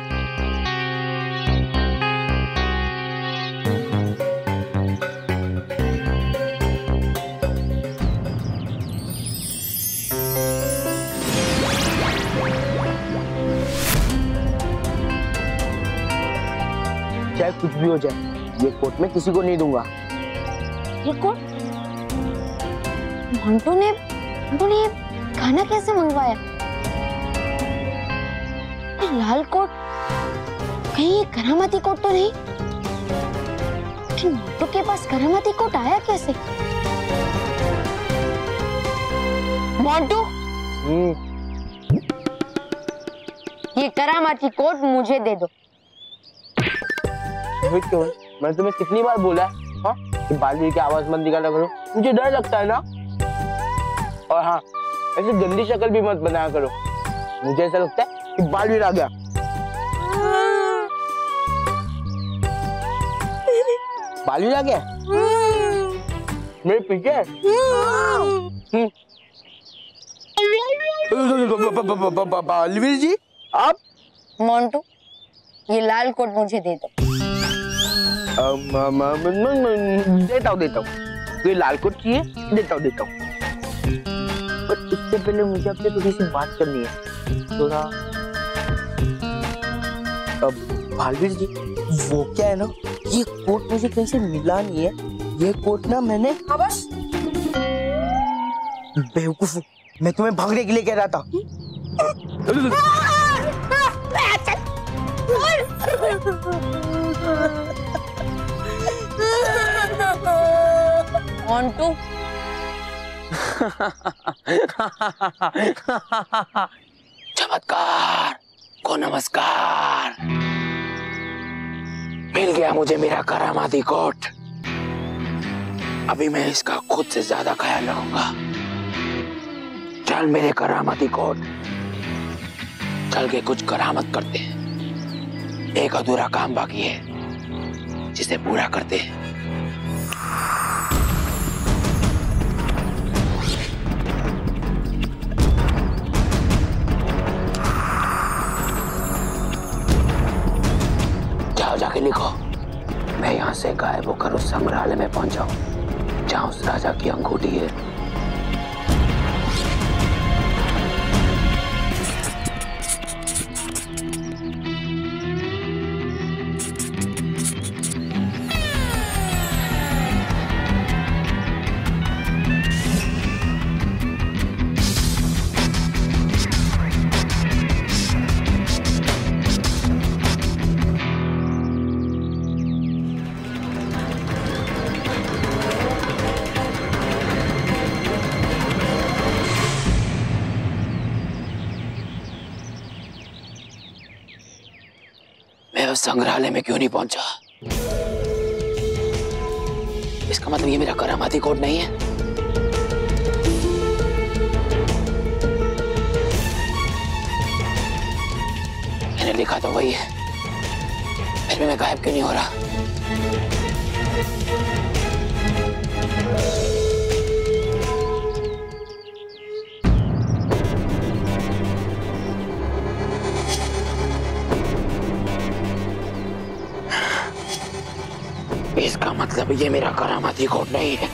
चाहे कुछ भी हो जाए ये कोट मैं किसी को नहीं दूँगा। ये कौन मंटू ने मंटू ने खाना कैसे मंगवाया? लाल कोट कहीं ये करामाती कोट तो नहीं? मंटू के पास करामाती कोट आया कैसे? मोंटू? ये करामाती कोट मुझे दे दो। रोहित क्यों? मैंने तुम्हें कितनी बार बोला है? हाँ? कि बालवीर की आवाज़ मत निकाला करो। मुझे डर लगता है ना? और हाँ ऐसे गंदी शक्ल भी मत बनाया करो। मुझे ऐसा लगता है कि बालवीर आ गया। बालवीर आ गया? मेरे पीछे? हम्म। बालवीर जी, आप? मोंटू, ये लाल कोट मुझे दे दो। देता हूँ देता हूँ तो ये लाल कोट चाहिए देता हूँ देता हूँ पर उससे पहले मुझे आपसे थोड़ी सी बात करनी है थोड़ा अब भालवीर जी वो क्या है ना ये कोट मुझे कहीं से मिला नहीं है ये कोट ना मैंने बस बेवकूफ़ मैं तुम्हें भागने के लिए कह रहा था मोंटू चमत्कार। को नमस्कार। मिल गया मुझे मेरा करामाती कोट। अभी मैं इसका खुद से ज़्यादा ख्याल रखूँगा। चल मेरे करामाती कोट। चल के कुछ करामत करते हैं। एक अधूरा काम बाकी है, जिसे पूरा करते हैं। जाके लिखो। मैं यहाँ से गायब होकर उस संग्रहालय में पहुंचाऊं जहाँ उस राजा की अंगूठी है। संग्रहालय में क्यों नहीं पहुँचा? इसका मतलब ये मेरा करामाती कोड नहीं है। मैंने लिखा तो वही है। फिर भी मैं गायब क्यों नहीं हो रहा? मतलब ये मेरा करामाती कोड नहीं है।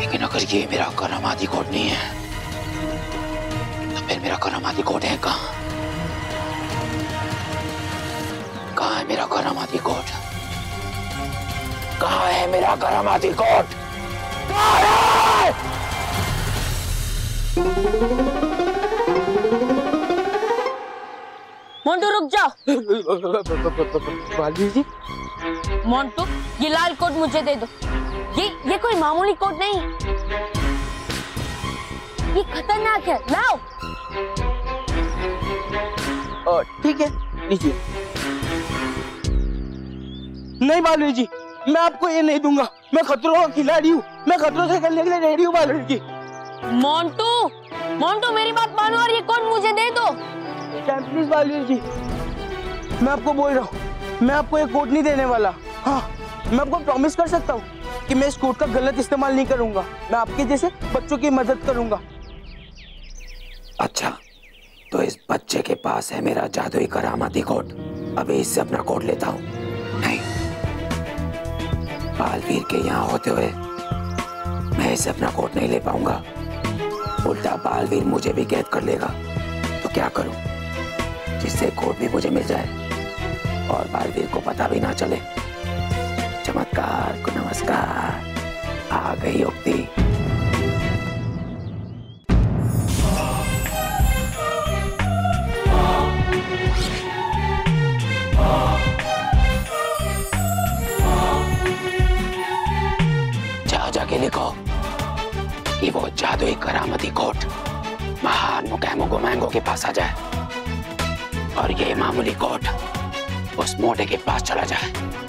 लेकिन अगर ये मेरा करामाती कोट नहीं है तो फिर मेरा करामाती कोट है कहाँ? कहाँ है मेरा करामाती कोट? कहाँ है मेरा करामाती कोड कहाँ है? मोंटू रुक जाओ। भालवीर जी। मोंटू ये लाल कोट मुझे दे दो। ये ये कोई मामूली कोट नहीं। ये खतरनाक है। लाओ। ठीक है लीजिए। नहीं भालवीर जी मैं आपको ये नहीं दूँगा। मैं खतरों का खिलाड़ी हूँ। मैं खतरों से खेलने के लिए रेडी हूँ भालवीर जी। मोंटू मोंटू मेरी बात मानो और ये कोट मुझे दे दो। प्लीज़ भालवीर जी मैं आपको बोल रहा हूँ, मैं आपको ये कोट नहीं देने वाला। हाँ मैं आपको प्रॉमिस कर सकता हूँ कि मैं इस कोट का गलत इस्तेमाल नहीं करूँगा। मैं आपके जैसे बच्चों की मदद करूँगा। अच्छा तो इस बच्चे के पास है मेरा जादुई करामाती कोट अभी इससे अपना कोट लेता हूँ। नहीं। बालवीर के यहाँ होते हुए मैं इससे अपना कोट नहीं ले पाऊँगा। उल्टा बालवीर मुझे भी कैद कर लेगा। तो क्या करूँ? जिससे कोट भी मुझे मिल जाए। और बालवीर को पता भी ना चले। चमत्कार को नमस्कार। आ गई जाओ जाके लिखो कि वो जादुई करामती कोट महान मुकैमो गुमैंगो के पास आ जाए। और ये मामूली कोट उस मोटे के पास चला जाए।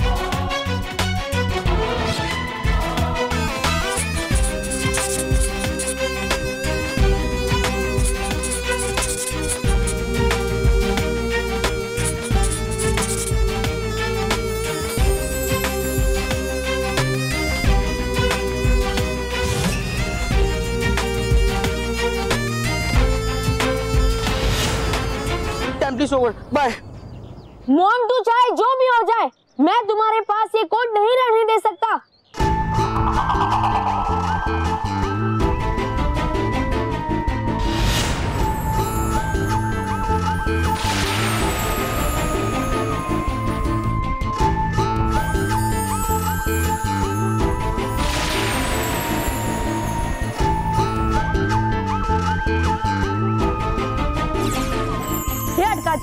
Time bye. मोम तू चाहे जो भी हो जाए, मैं तुम्हारे पास ये कोट नहीं रहने दे सकता।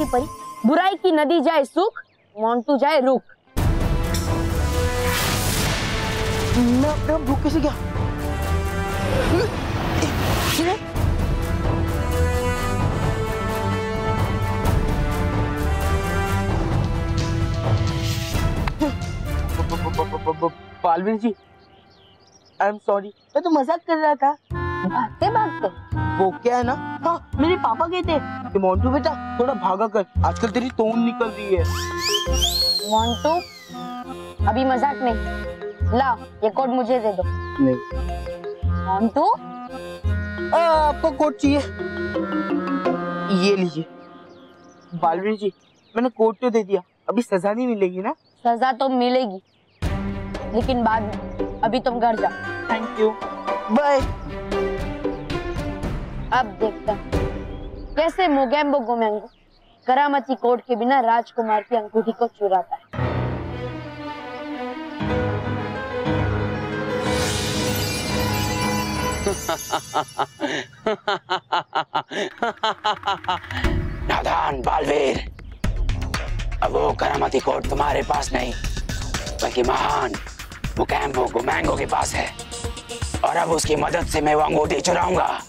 अटकाती परी बुराई की नदी जाए सुख मोंटू जाए रुख मैं अपने आप भूखे से क्या Baalveer ji I am sorry मैं तो मज़ाक कर रहा था भागते वो क्या है ना? हाँ मेरे पापा कहते हैं कि मोन्टू बेटा थोड़ा भागा कर। आजकल तेरी तोन निकल रही है। मोंटू अभी मज़ाक नहीं। ला ये कोट मुझे दे दो। नहीं। मोंटू? आपको कोट चाहिए। ये लीजिए। बालवीर जी मैंने कोट तो दे दिया। अभी सजा नहीं मिलेगी ना? सजा तो मिलेगी। लेकिन बाद में अभी तुम घर जाओ। थैंक यू बाय अब देखता हूँ। कैसे मोगैम्बो गोमेंगो करामती कोट के बिना राजकुमार की अंगूठी को चुराता है। नादान, बालवीर। अब वो करामती कोट तुम्हारे पास नहीं, बल्कि महान मुकैम्बो गुमैंगो के पास है। और अब उसकी मदद से मैं वो अंगूठी चुराऊँगा।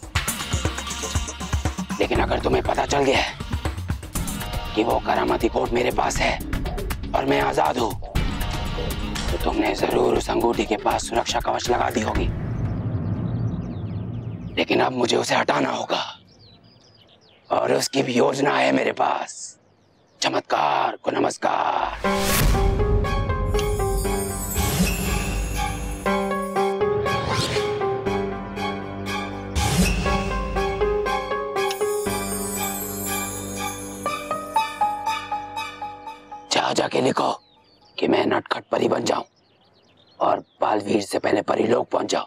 लेकिन अगर तुम्हें पता चल गया कि वो करामती कोट मेरे पास है और मैं आज़ाद हूँ तो तुमने ज़रूर उस अंगूठी के पास सुरक्षा कवच लगा दी होगी। लेकिन अब मुझे उसे हटाना होगा और उसकी भी योजना है मेरे पास। चमत्कार को नमस्कार। जा जाके लिखो कि मैं नटखट परी बन जाऊँ और बालवीर से पहले परी लोग पहुँच जाओ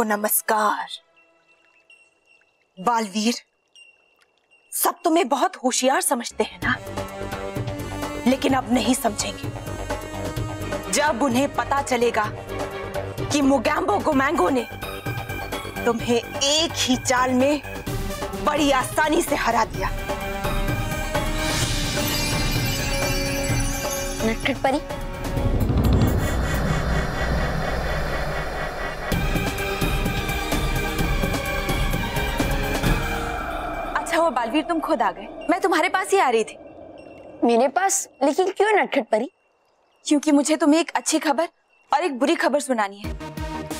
को नमस्कार। बालवीर, सब तुम्हें बहुत होशियार समझते हैं ना? लेकिन अब नहीं समझेंगे। जब उन्हें पता चलेगा कि मुगैम्बो गुमैंगो ने तुम्हें एक ही चाल में बड़ी आसानी से हरा दिया। नटखट परी अच्छा वो बालवीर तुम खुद आ गए। मैं तुम्हारे पास ही आ रही थी। मेरे पास? लेकिन क्यों नटखट परी क्योंकि मुझे तुम्हें एक अच्छी खबर और एक बुरी खबर सुनानी है।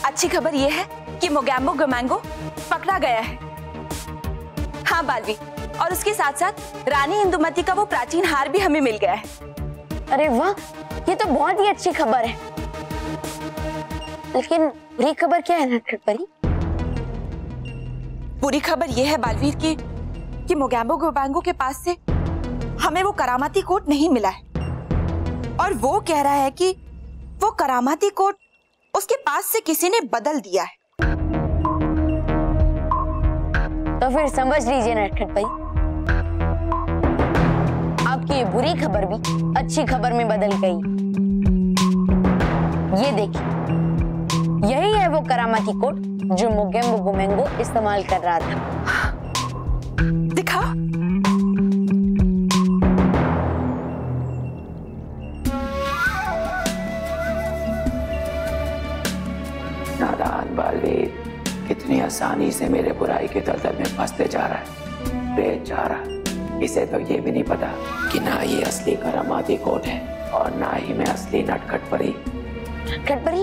अच्छी खबर यह है कि मोगैम्बो गमैंगो पकड़ा गया है। हाँ बालवीर और उसके साथ साथ रानी इंदुमती का वो प्राचीन हार भी हमें मिल गया है। अरे वाह ये तो बहुत ही अच्छी खबर है। लेकिन बुरी खबर क्या है नटखट परी बुरी खबर यह है बालवीर की कि मोगैम्बो गोबांगो के पास से हमें वो करामाती कोट नहीं मिला है। और वो कह रहा है कि वो करामाती कोट उसके पास से किसी ने बदल दिया है। तो फिर समझ लीजिए नटखट भाई। आपकी ये बुरी खबर भी अच्छी खबर में बदल गई। ये देखिए, यही है वो करामाती कोट जो मोगेम्बो गुमेंगो इस्तेमाल कर रहा था। नादान बालवीर कितनी आसानी से मेरे बुराई के दलदल में फंसते जा रहा है। बेचारा इसे तो ये भी नहीं पता कि ना ये असली करामाती कोट है और ना ही मैं असली नटखट परी नटखट परी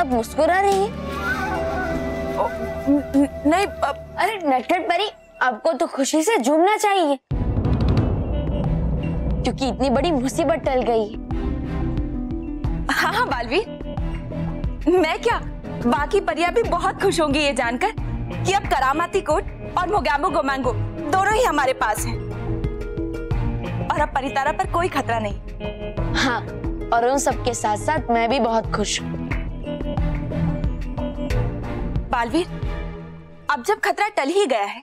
अब मुस्कुरा रही है? नहीं अरे नटखट परी आपको तो खुशी से झूमना चाहिए। क्योंकि इतनी बड़ी मुसीबत टल गई। हाँ हाँ बालवीर मैं क्या? बाकी परिया भी बहुत खुश होंगी ये जानकर कि अब करामाती कोट और मोगैम्बो गोमैंगो दोनों ही हमारे पास हैं। और अब परितारा पर कोई खतरा नहीं। हाँ और उन सबके साथ साथ मैं भी बहुत खुश हूँ। बालवीर अब जब खतरा टल ही गया है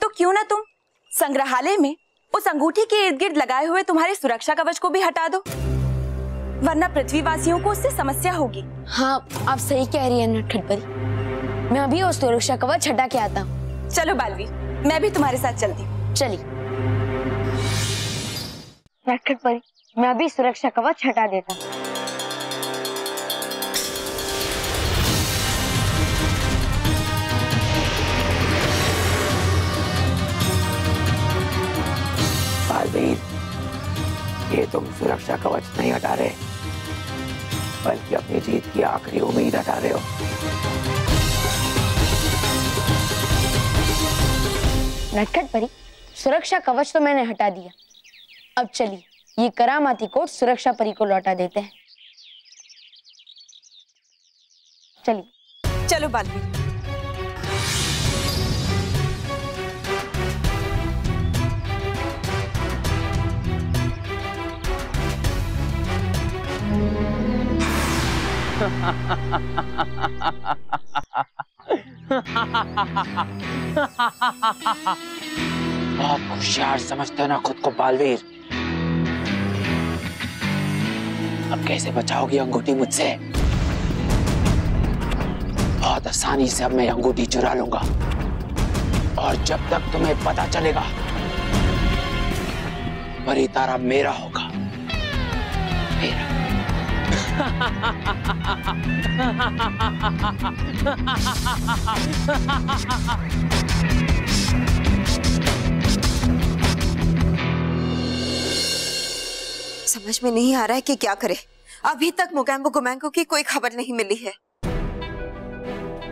तो क्यों ना तुम? संग्रहालय में उस अंगूठी के इर्द गिर्द लगाए हुए तुम्हारे सुरक्षा कवच को भी हटा दो। वरना पृथ्वीवासियों को उससे समस्या होगी। हाँ आप सही कह रही है मैं अभी वो सुरक्षा कवच हटा के आता हूँ। चलो बालवीर मैं भी तुम्हारे साथ चलती हूँ। चलिए। मैं अभी सुरक्षा कवच हटा देता हूँ। ये तुम सुरक्षा कवच नहीं हटा रहे बल्कि अपनी जीत की आखिरी उम्मीद हटा रहे हो। नटखट परी सुरक्षा कवच तो मैंने हटा दिया। अब चलिए ये करामाती कोट सुरक्षा परी को लौटा देते हैं। चलिए। चलो बालवीर बहुत होशियार समझते हो ना खुद को, बालवीर। अब कैसे बचाओगी अंगूठी मुझसे? बहुत आसानी से अब मैं अंगूठी चुरा लूँगा। और जब तक तुम्हें पता चलेगा परी तारा मेरा होगा। मेरा। समझ में नहीं आ रहा है कि क्या करे। अभी तक मोगैम्बो गुमैंगो की कोई खबर नहीं मिली है।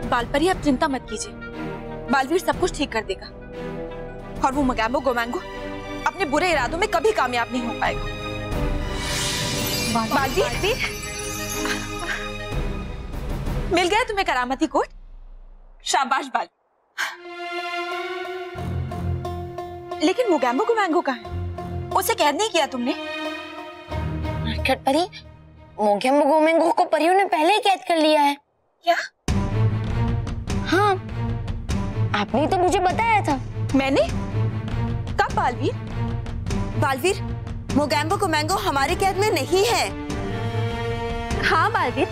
बालपरी आप चिंता मत कीजिए। बालवीर सब कुछ ठीक कर देगा। और वो मगैम्बो गोमैंगो अपने बुरे इरादों में कभी कामयाब नहीं हो पाएगा। बालवीर? मिल गया तुम्हें करामती कोट? शाबाश बाल। लेकिन मोगैम्बो गोमैंगो कहाँ है? उसे कैद नहीं किया तुमने? परी मोगेम्बो गोमेंगो को परियों ने पहले ही कैद कर लिया है। क्या? हाँ। आपने तो मुझे बताया था। मैंने? कब बालवीर? बालवीर मोगैम्बो गुमैंगो हमारे कैद में नहीं है। हाँ बालवीर।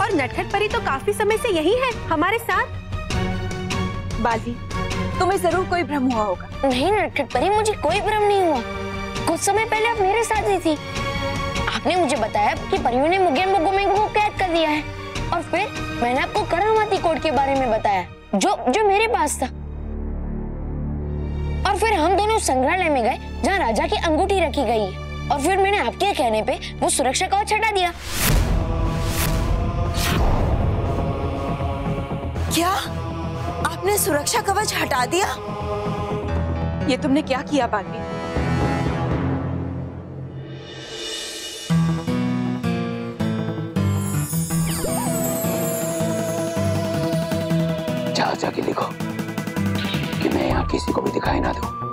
और नटखट परी तो काफ़ी समय से यही है हमारे साथ। बालवीर तुम्हें ज़रूर कोई भ्रम हुआ होगा। नहीं नटखट परी मुझे कोई भ्रम नहीं हुआ। कुछ समय पहले आप मेरे साथ ही थी। आपने मुझे बताया कि परियों ने मुगेम्बो गोमेंगो को कैद कर दिया है। और फिर मैंने आपको करामाती कोड के बारे में बताया जो जो मेरे पास था। और फिर हम दोनों संग्रहालय में गए जहाँ राजा की अंगूठी रखी गई है। और फिर मैंने आपके कहने पे वो सुरक्षा कवच हटा दिया। क्या? आपने सुरक्षा कवच हटा दिया? ये तुमने क्या किया बालवीर जा जाके लिखो कि मैं यहाँ किसी को भी दिखाई ना दूँ।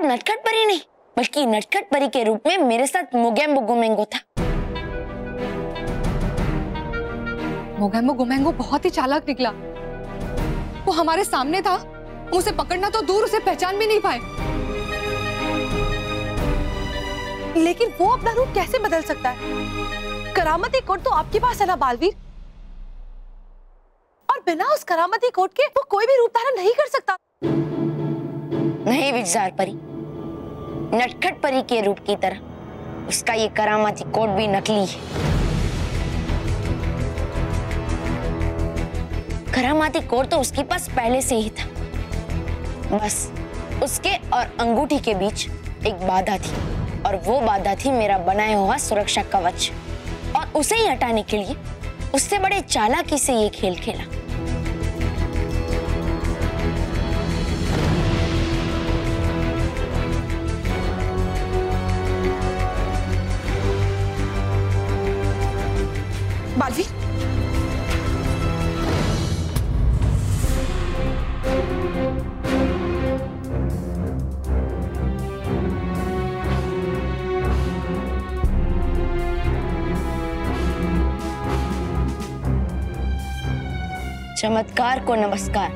साथ नटखट परी नहीं बल्कि नटखट परी के रूप में मेरे साथ मोगेम्बो गुमेंगो था। मोगैम्बो गुमेंगो बहुत ही चालाक निकला। वो हमारे सामने था उसे पकड़ना तो दूर उसे पहचान भी नहीं पाए। लेकिन वो अपना रूप कैसे बदल सकता है? करामती कोट तो आपके पास है ना बालवीर? और बिना उस करामती कोट के वो कोई भी रूप धारण नहीं कर सकता। नहीं विजार परी नटखट परी के रूप की तरह। उसका ये करामाती कोट भी नकली है। करामाती कोट तो उसके पास पहले से ही था। बस उसके और अंगूठी के बीच एक बाधा थी और वो बाधा थी मेरा बनाया हुआ सुरक्षा कवच। और उसे ही हटाने के लिए उससे बड़े चालाकी से ये खेल खेला। चमत्कार को नमस्कार।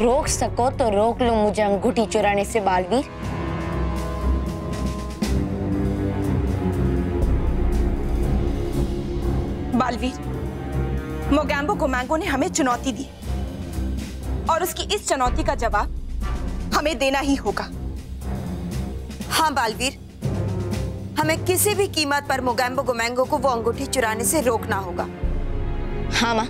रोक सको तो रोक लो मुझे अंगूठी चुराने से बालवीर। बालवीर मोगैम्बो गोमैंगो ने हमें चुनौती दी। और उसकी इस चुनौती का जवाब हमें देना ही होगा। हाँ बालवीर हमें किसी भी कीमत पर मोगैम्बो गोमैंगो को वो अंगूठी चुराने से रोकना होगा। हाँ माँ।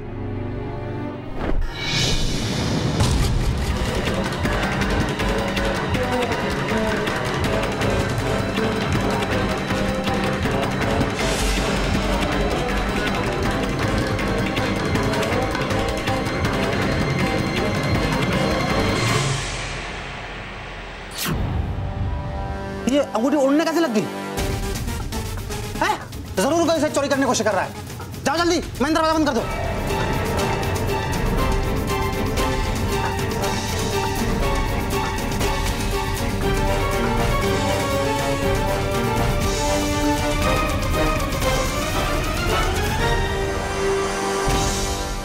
चोरी करने की कोशिश कर रहा है जाओ जल्दी मैं दरवाज़ा बंद कर दो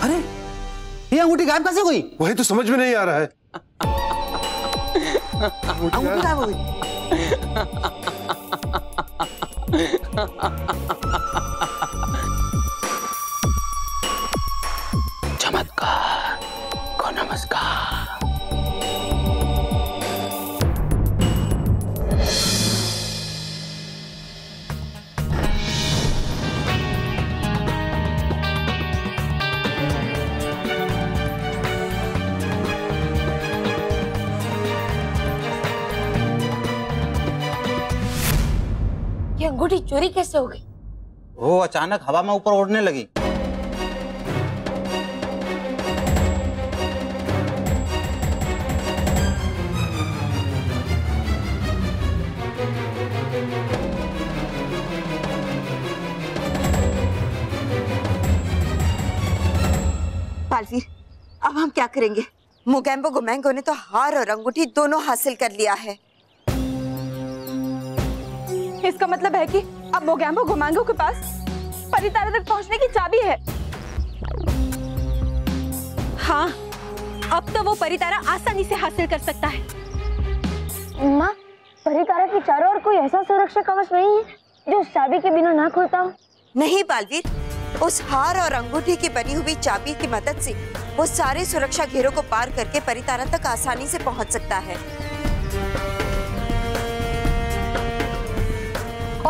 अरे ये अंगूठी गायब कैसे हुई वही तो समझ में नहीं आ रहा है। अंगूठी गायब हो गई चोरी कैसे हो गई? वो अचानक हवा में ऊपर उड़ने लगी। अब हम क्या करेंगे? मुगैम्बो गोमैंगो ने तो हार और अंगूठी दोनों हासिल कर लिया है। इसका मतलब है कि अब मोगैम्बो गोमांगो के पास परितारा तक पहुँचने की चाबी है। हाँ अब तो वो परितारा आसानी से हासिल कर सकता है। माँ परितारा के चारों ओर कोई ऐसा सुरक्षा कवच नहीं है जो उस चाबी के बिना ना खुलता हो। नहीं बालवीर उस हार और अंगूठी की बनी हुई चाबी की मदद से वो सारे सुरक्षा घेरों को पार करके परितारा तक आसानी से पहुँच सकता है।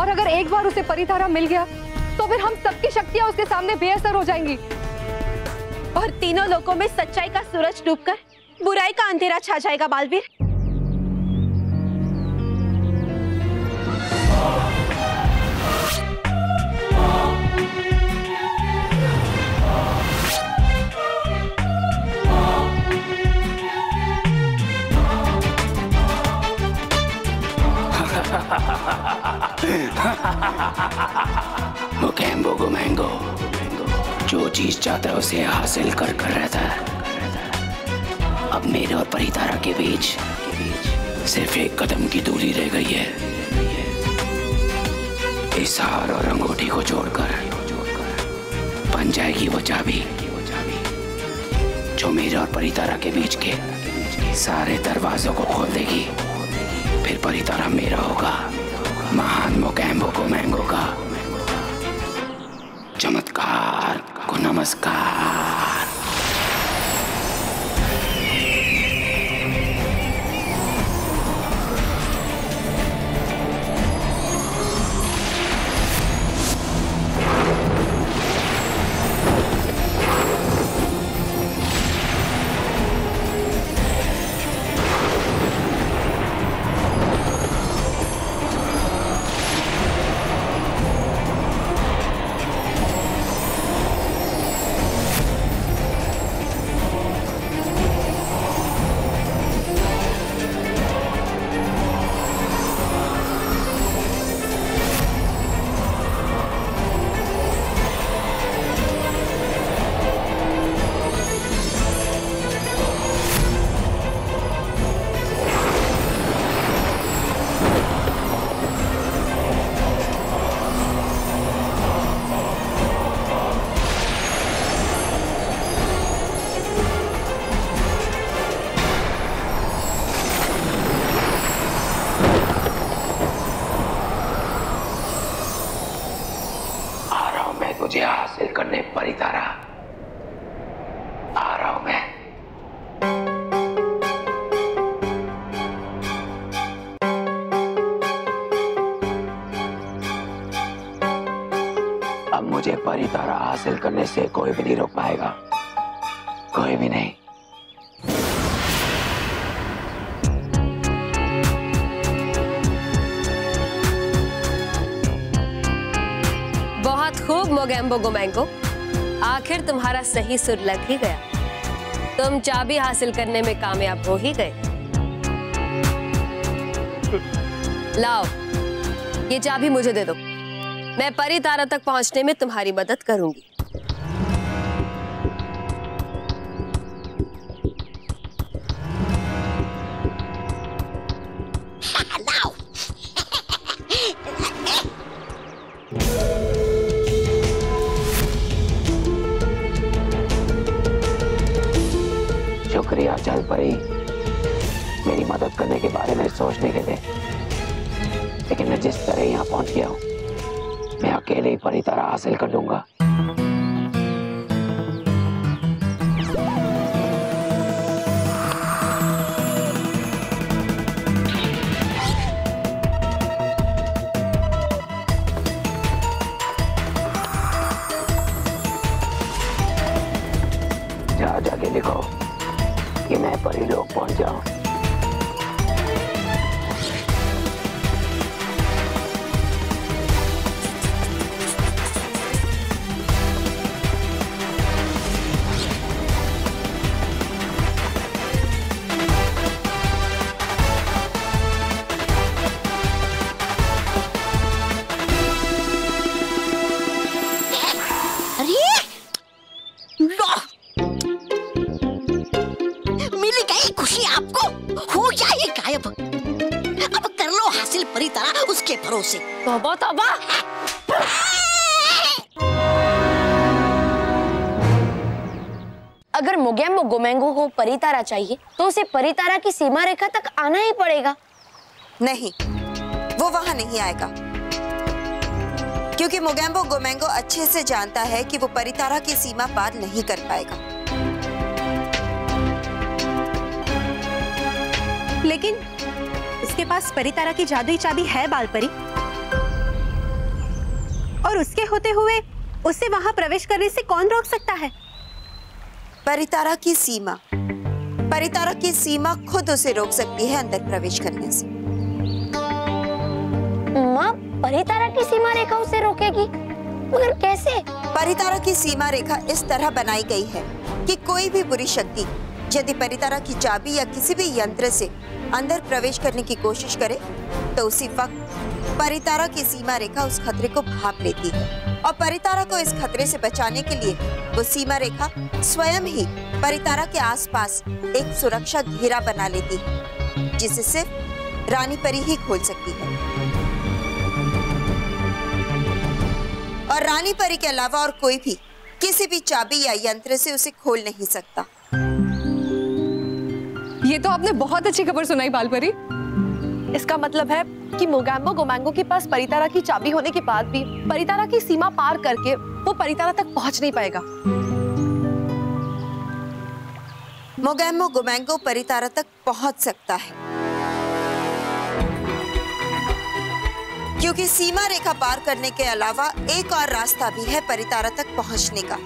और अगर एक बार उसे परितारा मिल गया तो फिर हम सबकी शक्तियाँ उसके सामने बेअसर हो जाएँगी। और तीनों लोगों में सच्चाई का सूरज डूबकर बुराई का अंधेरा छा जाएगा, बालवीर। मुकेम्बो गुमेंगो जो चीज़ चाहता है, उसे हासिल कर कर रहता है। अब मेरे और परितारा के बीच सिर्फ़ एक कदम की दूरी रह गई है। इस हार और अंगूठी को जोड़कर बन जाएगी वो चाबी, जो मेरे और परितारा के बीच के सारे दरवाजों को खोल देगी। फिर परितारा मेरा होगा। महान मोकैम्बो को मैंगो का। चमत्कार को नमस्कार। भी नहीं रोक पाएगा। कोई भी नहीं। बहुत खूब, मोगैम्बो गोमैंगो। आखिर तुम्हारा सही सुर लग ही गया। तुम चाबी हासिल करने में कामयाब हो ही गए। लाओ, ये चाबी मुझे दे दो। मैं परी तारा तक पहुँचने में तुम्हारी मदद करूँगी। अकेले तरह हासिल कर लूँगा। जा जाके लिखो कि मैं परी लोग पहुँच जाऊँ। परितारा चाहिए तो उसे परितारा की सीमा रेखा तक आना ही पड़ेगा। नहीं वो वहाँ नहीं आएगा। क्योंकि मोगैम्बो गोमेंगो अच्छे से जानता है कि वो परितारा की सीमा पार नहीं कर पाएगा। लेकिन उसके पास परितारा की जादुई चाबी है बालपरी। और उसके होते हुए उसे वहाँ प्रवेश करने से कौन रोक सकता है? परितारा की सीमा। परितारा की सीमा खुद उसे रोक सकती है अंदर प्रवेश करने से। माँ परितारा की सीमा रेखा उसे रोकेगी? मगर कैसे? परितारा की सीमा रेखा इस तरह बनाई गई है कि कोई भी बुरी शक्ति यदि परितारा की चाबी या किसी भी यंत्र से अंदर प्रवेश करने की कोशिश करे तो उसी वक्त परितारा की सीमा रेखा उस खतरे को भाप लेती है। और परितारा को इस खतरे से बचाने के लिए वो सीमा रेखा स्वयं ही परितारा के आसपास एक सुरक्षा घेरा बना लेती है, जिसे सिर्फ़ रानी परी ही खोल सकती है। और रानी परी के अलावा और कोई भी किसी भी चाबी या यंत्र से उसे खोल नहीं सकता। ये तो आपने बहुत अच्छी खबर सुनाई बालपरी। इसका मतलब है कि मोगैम्बो गोमैंगो के पास परितारा की चाबी होने के बाद भी परितारा की सीमा पार करके वो परितारा तक पहुँच नहीं पाएगा। मोगैम्बो गोमैंगो परितारा तक पहुँच सकता है। क्योंकि सीमा रेखा पार करने के अलावा एक और रास्ता भी है परितारा तक पहुँचने का।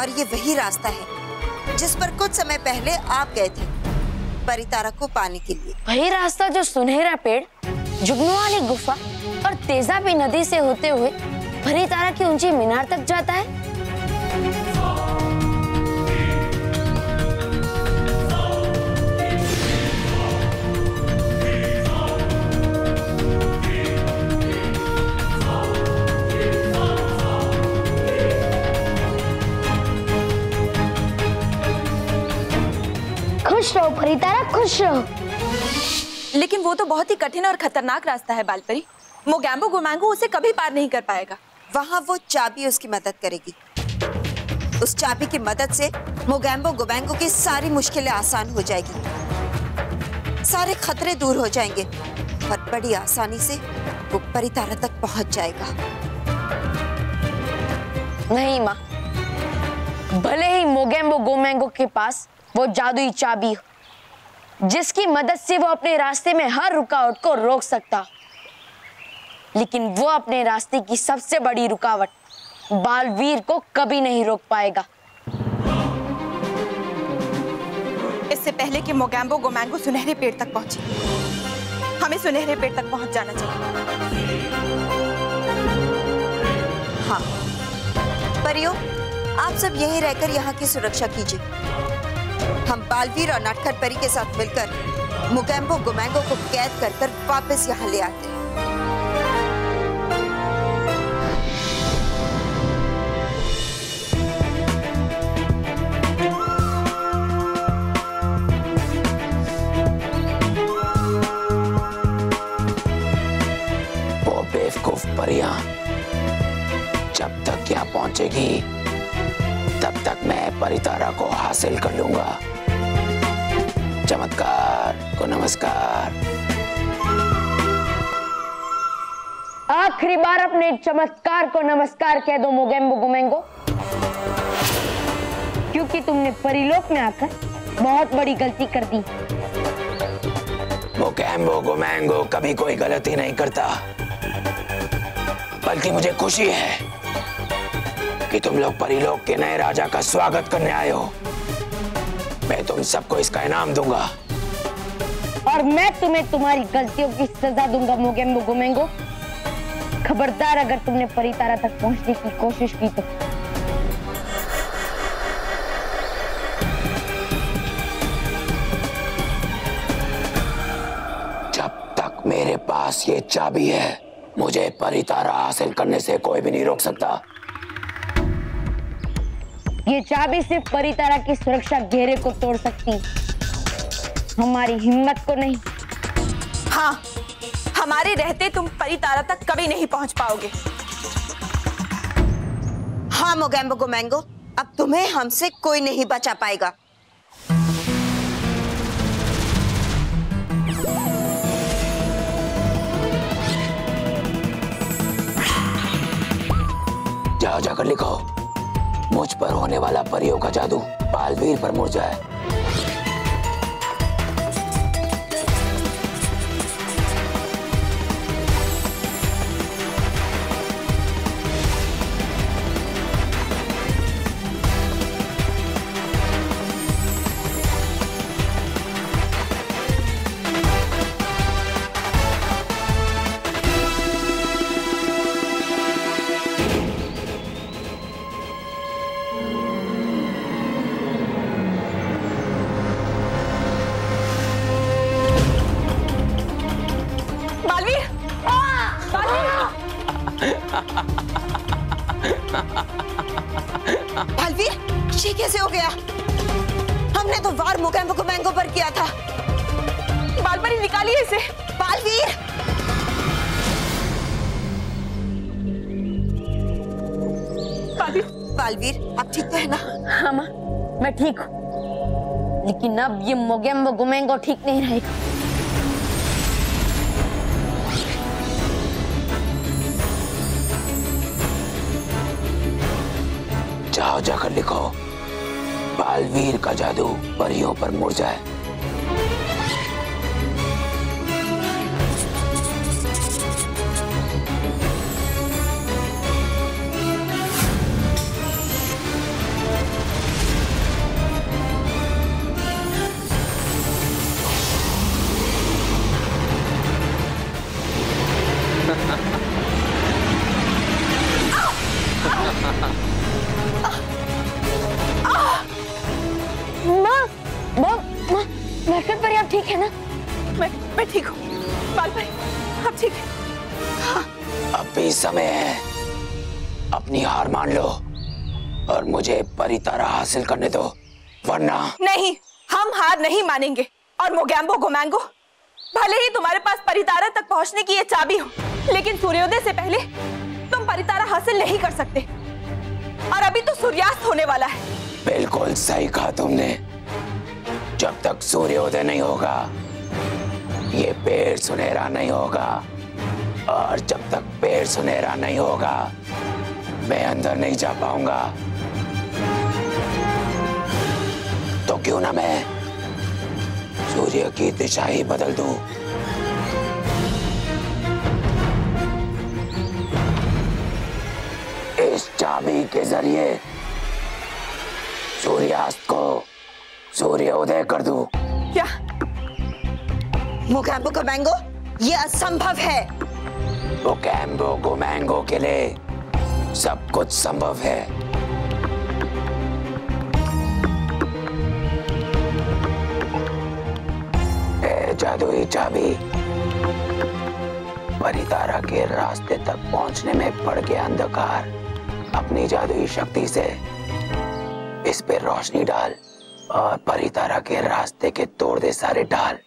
और ये वही रास्ता है जिस पर कुछ समय पहले आप गए थे परितारा को पाने के लिए। वही रास्ता जो सुनहरा पेड़ जुगनू वाली गुफा और तेजाबी नदी से होते हुए भरी तारा की ऊँची मीनार तक जाता है। फरीतारा लेकिन वो तो बहुत ही कठिन और खतरनाक रास्ता है बालपरी। मोगैम्बो गुमैंगो उसे कभी पार नहीं कर पाएगा। वहाँ वो चाबी उसकी मदद करेगी। उस चाबी की मदद से मोगैम्बो गोबैंगो की सारी मुश्किलें आसान हो जाएगी। सारे खतरे दूर हो जाएँगे और बड़ी आसानी से वो परितारा तक पहुँच जाएगा। नहीं माँ भले ही मोगेम्बो गोमेंगो के पास वो जादुई चाबी हो। जिसकी मदद से वो अपने रास्ते में हर रुकावट को रोक सकता। लेकिन वो अपने रास्ते की सबसे बड़ी रुकावट बालवीर को कभी नहीं रोक पाएगा। इससे पहले कि मोगैम्बो गोमैंगो सुनहरे पेड़ तक पहुँचे। हमें सुनहरे पेड़ तक पहुँच जाना चाहिए। हाँ। परियो, आप सब यहीं रहकर यहाँ की सुरक्षा कीजिए। हम बालवीर और नटखट परी के साथ मिलकर मुगैम्बो गुमैंगो को कैद कर कर वापस यहाँ ले आते बेवकूफ़ परियाँ जब तक यहाँ पहुंचेगी तब तक मैं परितारा को हासिल कर लूँगा। चमत्कार को नमस्कार। आखिरी बार अपने चमत्कार को नमस्कार कह दो मोगेम्बो गुमेंगो। क्योंकि तुमने परिलोक में आकर बहुत बड़ी गलती कर दी। वो कैम्बो गोमैंगो कभी कोई गलती नहीं करता बल्कि मुझे खुशी है। कि तुम लोग परिलोक के नए राजा का स्वागत करने आए हो। मैं तुम सबको इसका इनाम दूँगा। और मैं तुम्हें तुम्हारी गलतियों की सजा दूँगा मोगेम्बो गुमेंगो खबरदार अगर तुमने परितारा तक पहुँचने की कोशिश की तो। जब तक मेरे पास ये चाबी है मुझे परितारा हासिल करने से कोई भी नहीं रोक सकता। ये चाबी सिर्फ़ परितारा की सुरक्षा घेरे को तोड़ सकती। हमारी हिम्मत को नहीं। हाँ हमारे रहते तुम परितारा तक कभी नहीं पहुँच पाओगे। हाँ मोगैम्बो गुमैंगो अब तुम्हें हमसे कोई नहीं बचा पाएगा। जाओ जाकर लिखो। मुझ पर होने वाला परियों का जादू बालवीर पर मुड़ ये मोगेम्बो गुमेंगो ठीक नहीं रहेगा। मानेंगे। और मोगैम्बो गोमैंगो, भले ही तुम्हारे पास परितारा तक पहुँचने की ये चाबी हो, लेकिन सूर्योदय से पहले तुम परितारा हासिल नहीं कर सकते। और अभी तो सूर्यास्त होने वाला है। बिल्कुल सही कहा तुमने। जब तक सूर्योदय नहीं होगा, ये पेड़ सुनहरा नहीं होगा। और जब तक पेड़ सुनहरा नहीं होगा, मैं अंदर नहीं जा पाऊँगा। सूर्य की दिशा ही बदल दूँ। इस चाबी के ज़रिए सूर्यास्त को सूर्योदय कर दूँ। क्या? मुगैम्बो का मैंगो? ये असंभव है। वो कैम्बो को मैंगो के लिए सब कुछ संभव है। चाबी परितारा के रास्ते तक पहुँचने में पड़ गया अंधकार। अपनी जादुई शक्ति से इस पे रोशनी डाल और परितारा के रास्ते के तोड़ दे सारे डाल।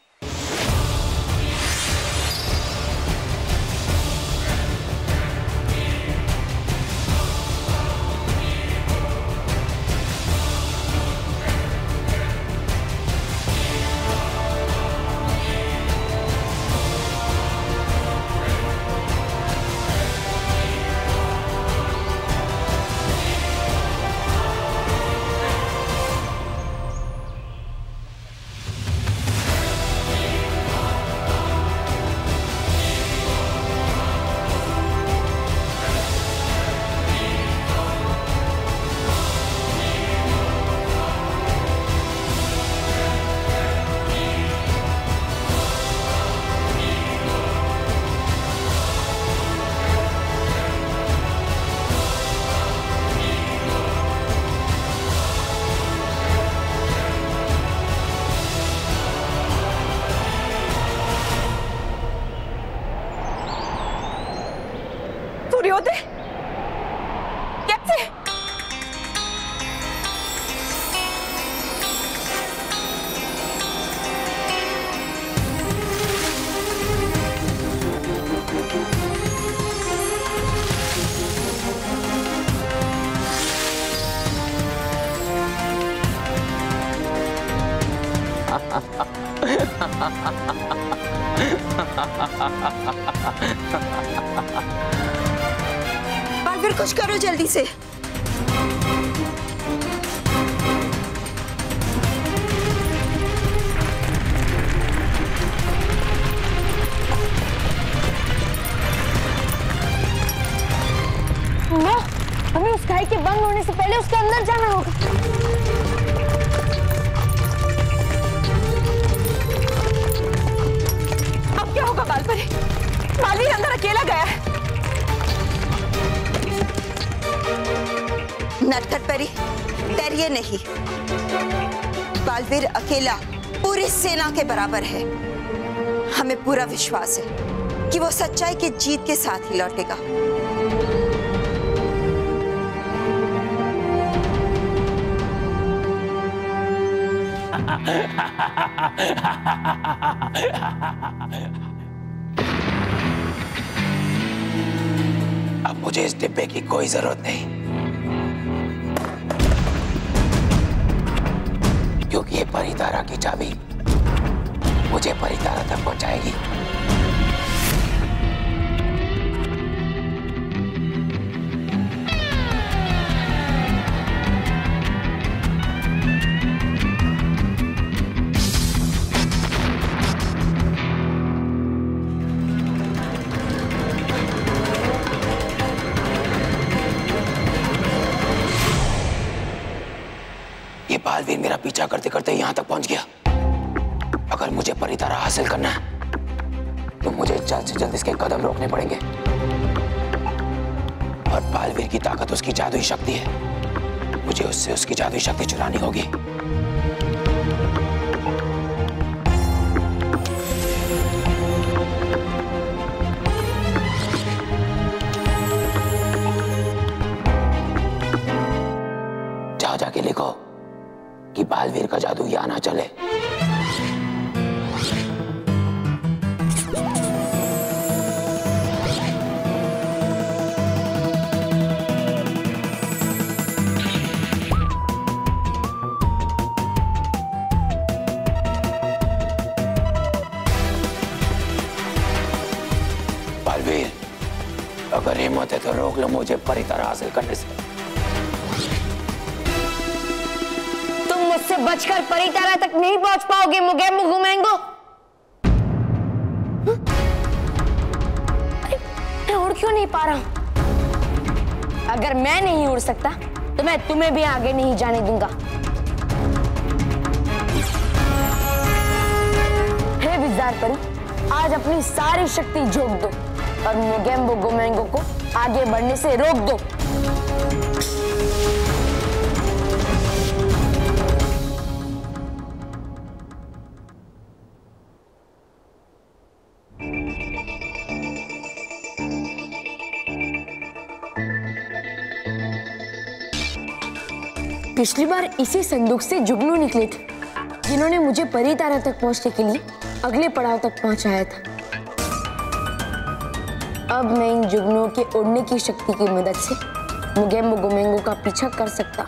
के बराबर है। हमें पूरा विश्वास है कि वो सच्चाई की जीत के साथ ही लौटेगा। अब मुझे इस डिब्बे की कोई ज़रूरत नहीं। बालवीर मेरा पीछा करते करते यहाँ तक पहुँच गया। अगर मुझे परितारा हासिल करना है तो मुझे जल्द से जल्द इसके कदम रोकने पड़ेंगे। और बालवीर की ताकत उसकी जादुई शक्ति है। मुझे उससे उसकी जादुई शक्ति चुरानी होगी। बालवीर का जादू यहाँ ना चले। बालवीर, अगर हिम्मत है तो रोक लो मुझे, परी तरह हासिल करने से। बचकर परितारा तक नहीं पहुँच पाओगे मुगेम्बो गुमेंगो अरे, मैं उड़ क्यों नहीं पा रहा? हूँ अगर मैं नहीं उड़ सकता तो मैं तुम्हें भी आगे नहीं जाने दूँगा। हे विजार परी आज अपनी सारी शक्ति झोंक दो और मुगेम्बो गुमेंगो को आगे बढ़ने से रोक दो। पिछली बार इसी संदूक से जुगनू निकले थे, जिन्होंने मुझे परी तारा तक पहुँचने के लिए अगले पड़ाव तक पहुँचाया था। अब मैं इन जुगनुओं के उड़ने की शक्ति की मदद से मुगेम्बो गुमेंगो का पीछा कर सकता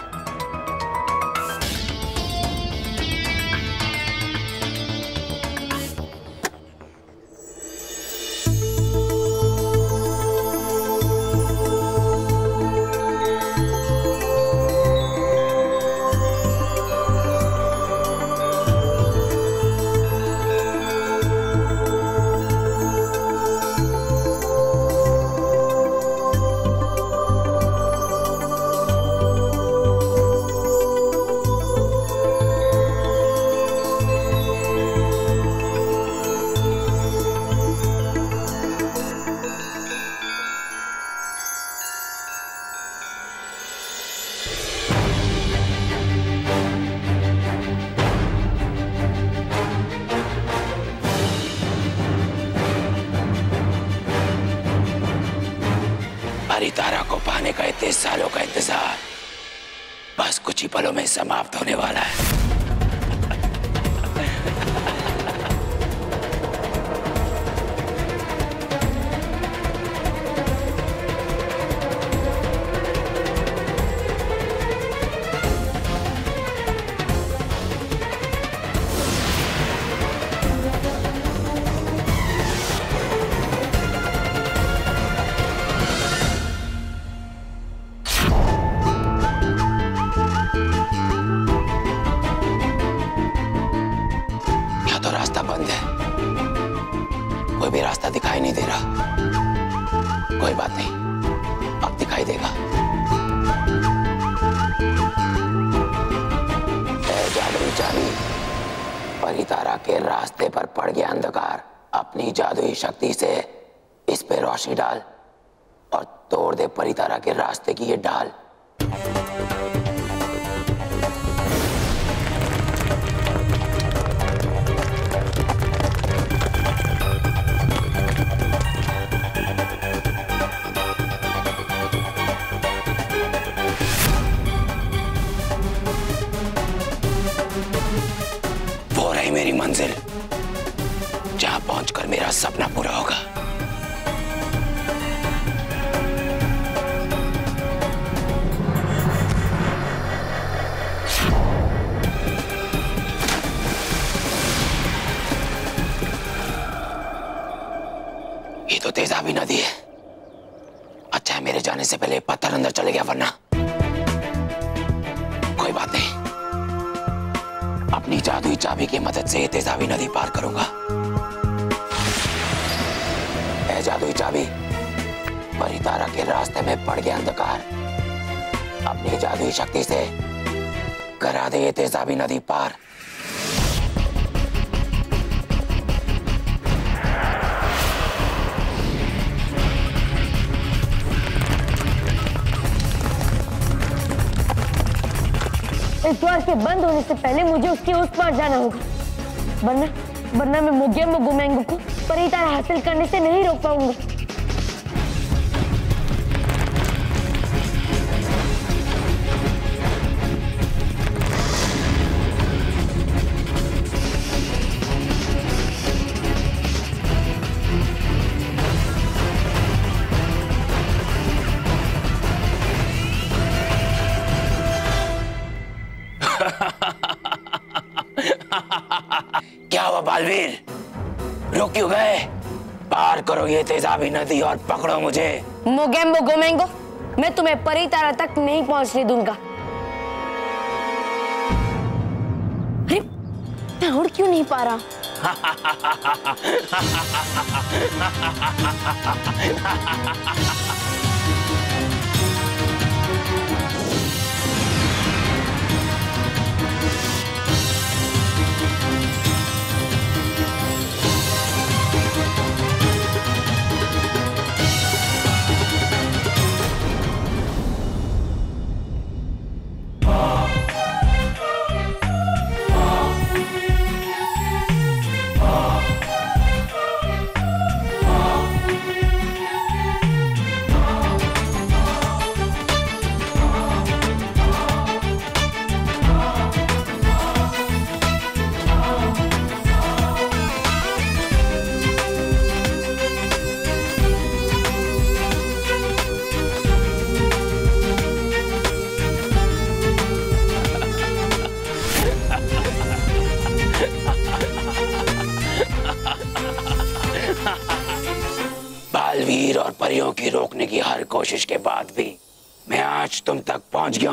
उसके उस पार जाना होगा। वरना वरना मैं मुगेम्बो गुमेंगो को परिता हासिल करने से नहीं रोक पाऊँगा। क्यों गए पार करो ये तेजाबी नदी और पकड़ो मुझे। मोगेम्बो गोमेंगो मैं तुम्हें परी तारा तक नहीं पहुँचने दूँगा। अरे मैं उड़ क्यों नहीं पा रहा?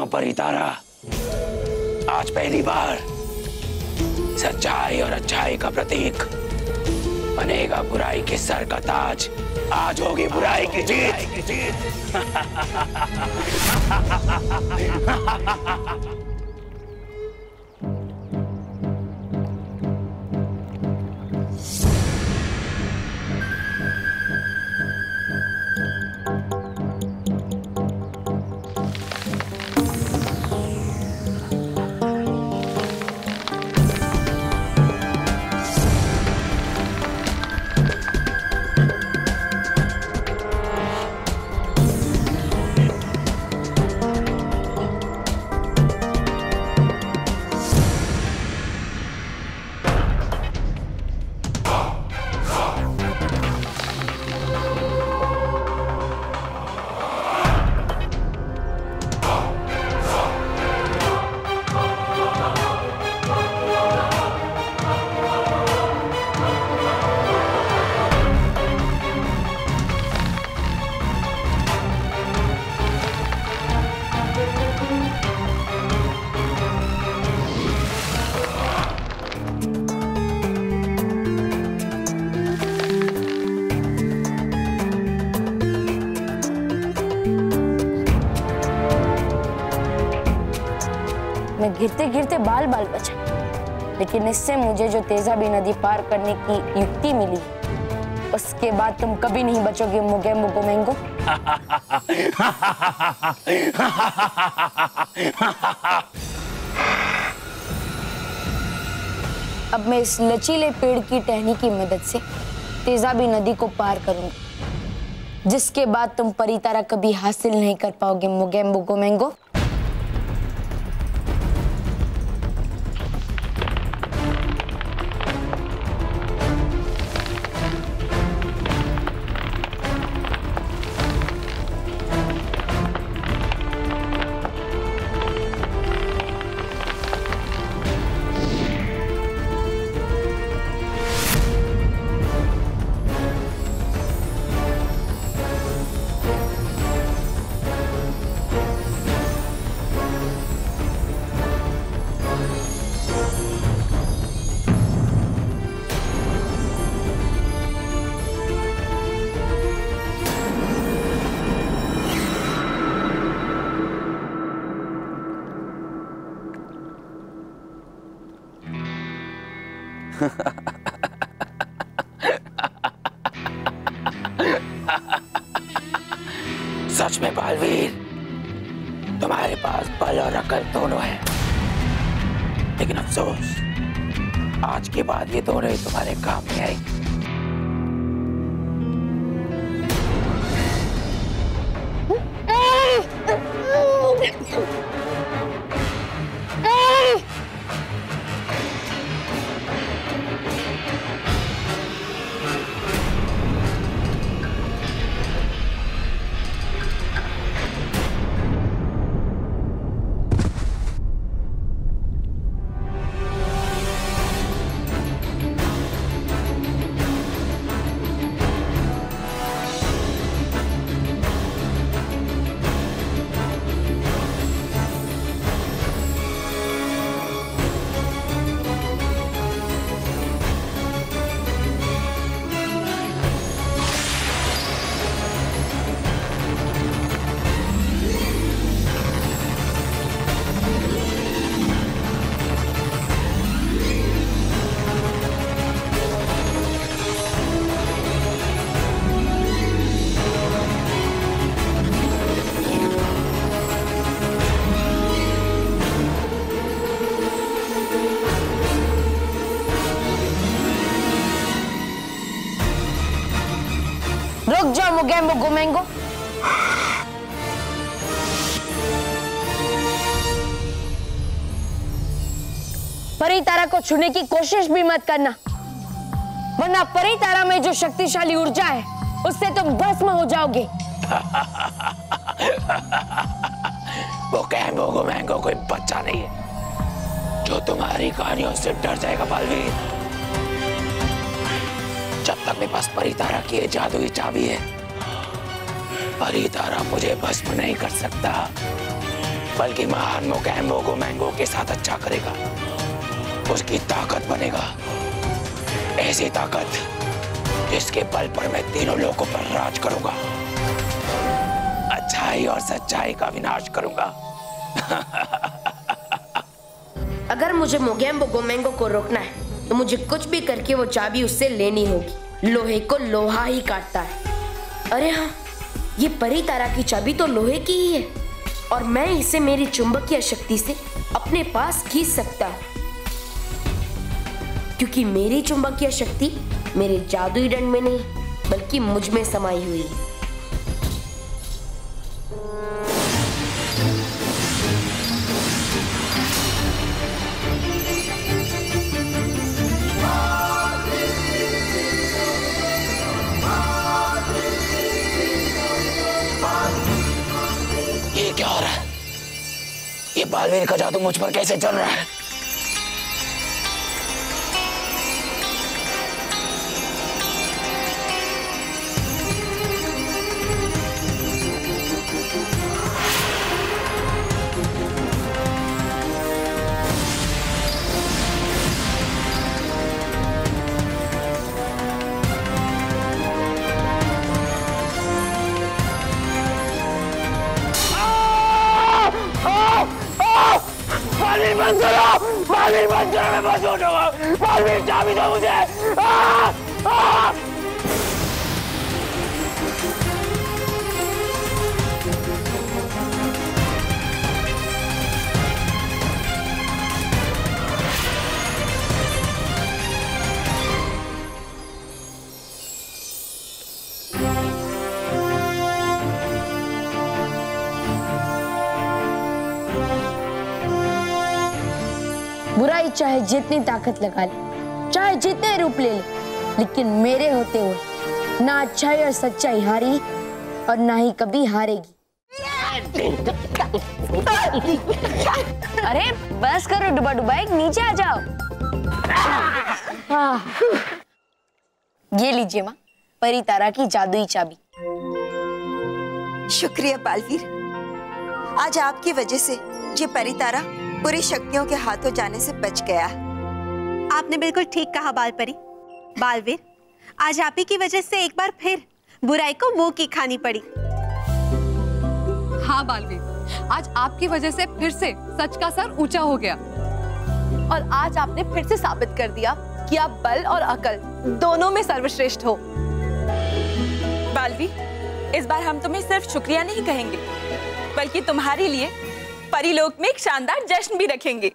पहुँच तारा। आज पहली बार सच्चाई और अच्छाई का प्रतीक बनेगा बुराई के सर का ताज। आज होगी बुराई की जीत। मैं गिरते गिरते बाल बाल बचा। लेकिन इससे मुझे जो तेजाबी नदी पार करने की युक्ति मिली, उसके बाद तुम कभी नहीं बचोगे मुगेम्बो गोमेंगो अब मैं इस लचीले पेड़ की टहनी की मदद से तेजाबी नदी को पार करूँगा, जिसके बाद तुम परितारा कभी हासिल नहीं कर पाओगे मुगे गोमेंगो सच रुक जाओ मुगेम्बो गुमेंगो परी तारा को छूने की कोशिश भी मत करना। वरना परी तारा में जो शक्तिशाली ऊर्जा है, उससे तुम भस्म हो जाओगे। वो कैम्बो को मैंगो कोई बच्चा नहीं है। जो तुम्हारी कहानियों से डर जाएगा बालवीर जब तक मेरे पास परी तारा की जादुई चाबी है परी तारा मुझे भस्म नहीं कर सकता। बल्कि महान मोकैम्बो को मैंगो के साथ अच्छा करेगा। उसकी ताकत बनेगा। ऐसी ताकत जिसके बल पर मैं तीनों लोगों पर राज करूँगा। अच्छाई और सच्चाई का विनाश करूँगा। अगर मुझे मोगेम्बो गोमेंगो को रोकना है तो मुझे कुछ भी करके वो चाबी उससे लेनी होगी। लोहे को लोहा ही काटता है। अरे हाँ ये परी तारा की चाबी तो लोहे की ही है। और मैं इसे मेरी चुंबकीय शक्ति से अपने पास खींच सकता हूँ। क्योंकि मेरी चुंबकीय शक्ति मेरे जादुई दंड में नहीं, बल्कि मुझमें समाई हुई है। बालवीर का जादू मुझ पर कैसे चल रहा है? बंद करो मैं बस उठूँगा बालवीर चाबी दो मुझे आ! आ! बुराई चाहे जितनी ताकत लगा ले चाहे जितने रूप ले ले लेकिन मेरे होते हुए ना अच्छाई और सच्चाई हारी और ना ही कभी हारेगी। अरे बस करो डुबा डुबाई नीचे आ जाओ। ये लीजिए माँ परी तारा की जादुई चाबी। शुक्रिया बालवीर आज आपकी वजह से ये परितारा पूरी शक्तियों के हाथों जाने से बच गया। आपने बिल्कुल ठीक कहा बालपरी। बालवीर आज आप ही की वजह से एक बार फिर बुराई को मुँह की खानी पड़ी। हाँ बालवीर आज आपकी वजह से फिर से सच का सर ऊँचा हो गया। और आज आपने फिर से साबित कर दिया कि आप बल और अकल दोनों में सर्वश्रेष्ठ हो। बालवी इस बार हम तुम्हें सिर्फ़ शुक्रिया नहीं कहेंगे बल्कि तुम्हारे लिए परिलोक में एक शानदार जश्न भी रखेंगे।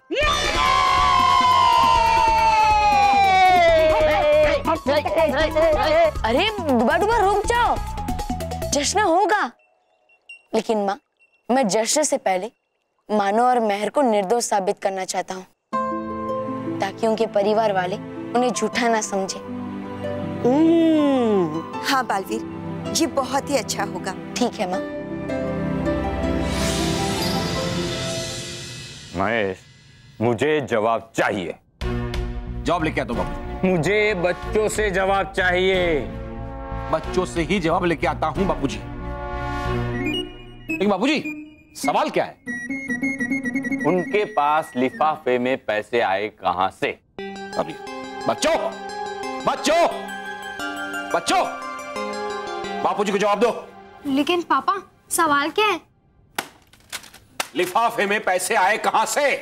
अरे डुबा रुक जाओ। जश्न होगा। लेकिन माँ मैं जश्न से पहले मानो और मेहर को निर्दोष साबित करना चाहता हूँ। ताकि उनके परिवार वाले उन्हें झूठा ना समझे। हाँ बालवीर ये बहुत ही अच्छा होगा। ठीक है माँ। महेश मुझे जवाब चाहिए। जवाब लेके आता हूँ बापू मुझे बच्चों से जवाब चाहिए। बच्चों से ही जवाब लेके आता हूँ बापूजी। लेकिन बापूजी सवाल क्या है? उनके पास लिफाफे में पैसे आए कहाँ से? अभी। बच्चों बच्चों बच्चों बापूजी को जवाब दो। लेकिन पापा सवाल क्या है? लिफाफे में पैसे आए कहाँ से?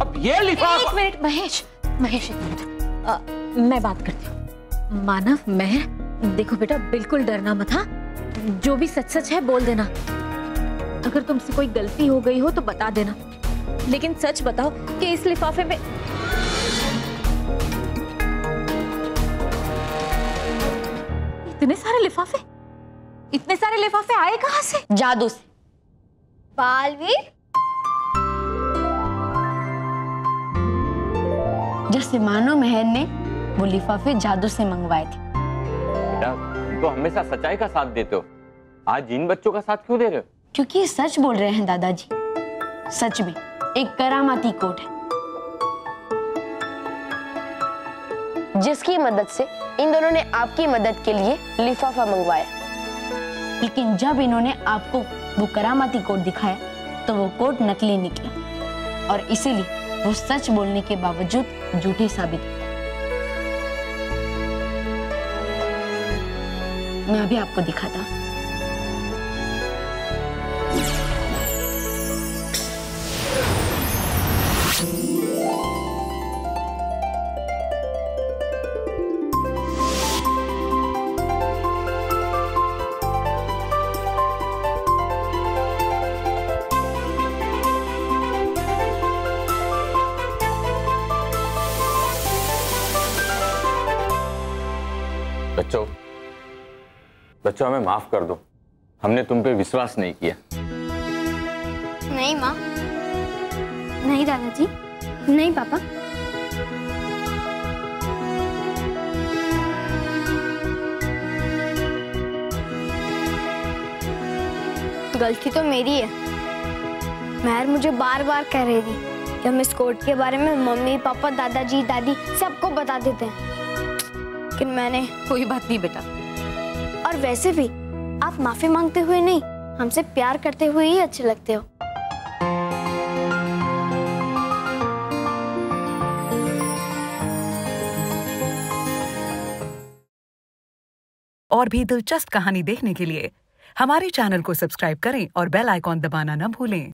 अब ये लिफाफा एक मिनट, महेश महेश, एक मिनट। मैं बात करती हूँ। मानव मैं देखो बेटा, बिल्कुल डरना मत हाँ? जो भी सच सच है, बोल देना। अगर तुमसे कोई गलती हो गई हो तो बता देना। लेकिन सच बताओ कि इस लिफाफे में इतने सारे लिफाफे? इतने सारे लिफाफे आए कहाँ से? जादू से। बालवीर? जैसे मानो मेहर ने वो लिफाफे जादू से मंगवाए थे। बेटा तुम तो हमेशा सच्चाई का साथ देते हो। आज इन बच्चों का साथ क्यों दे रहे हो? क्योंकि ये सच बोल रहे हैं दादाजी। सच में एक करामाती कोट है। जिसकी मदद से इन दोनों ने आपकी मदद के लिए लिफाफा मंगवाया। लेकिन जब इन्होंने आपको वो करामाती कोट दिखाया तो वो कोट नकली निकला। और इसीलिए वो सच बोलने के बावजूद झूठे साबित मैं अभी आपको दिखाता हूँ। बच्चों हमें माफ़ कर दो। हमने तुम पे विश्वास नहीं किया। नहीं माँ। नहीं दादाजी। नहीं पापा। गलती तो मेरी है। महर मुझे बार बार कह रही थी कि हम इस कोर्ट के बारे में मम्मी पापा दादाजी दादी सबको बता देते हैं। लेकिन मैंने कोई बात नहीं बेटा। और वैसे भी, आप माफ़ी मांगते हुए नहीं, हमसे प्यार करते हुए ही अच्छे लगते हो। और भी दिलचस्प कहानी देखने के लिए हमारे चैनल को सब्सक्राइब करें और बेल आइकॉन दबाना न भूलें।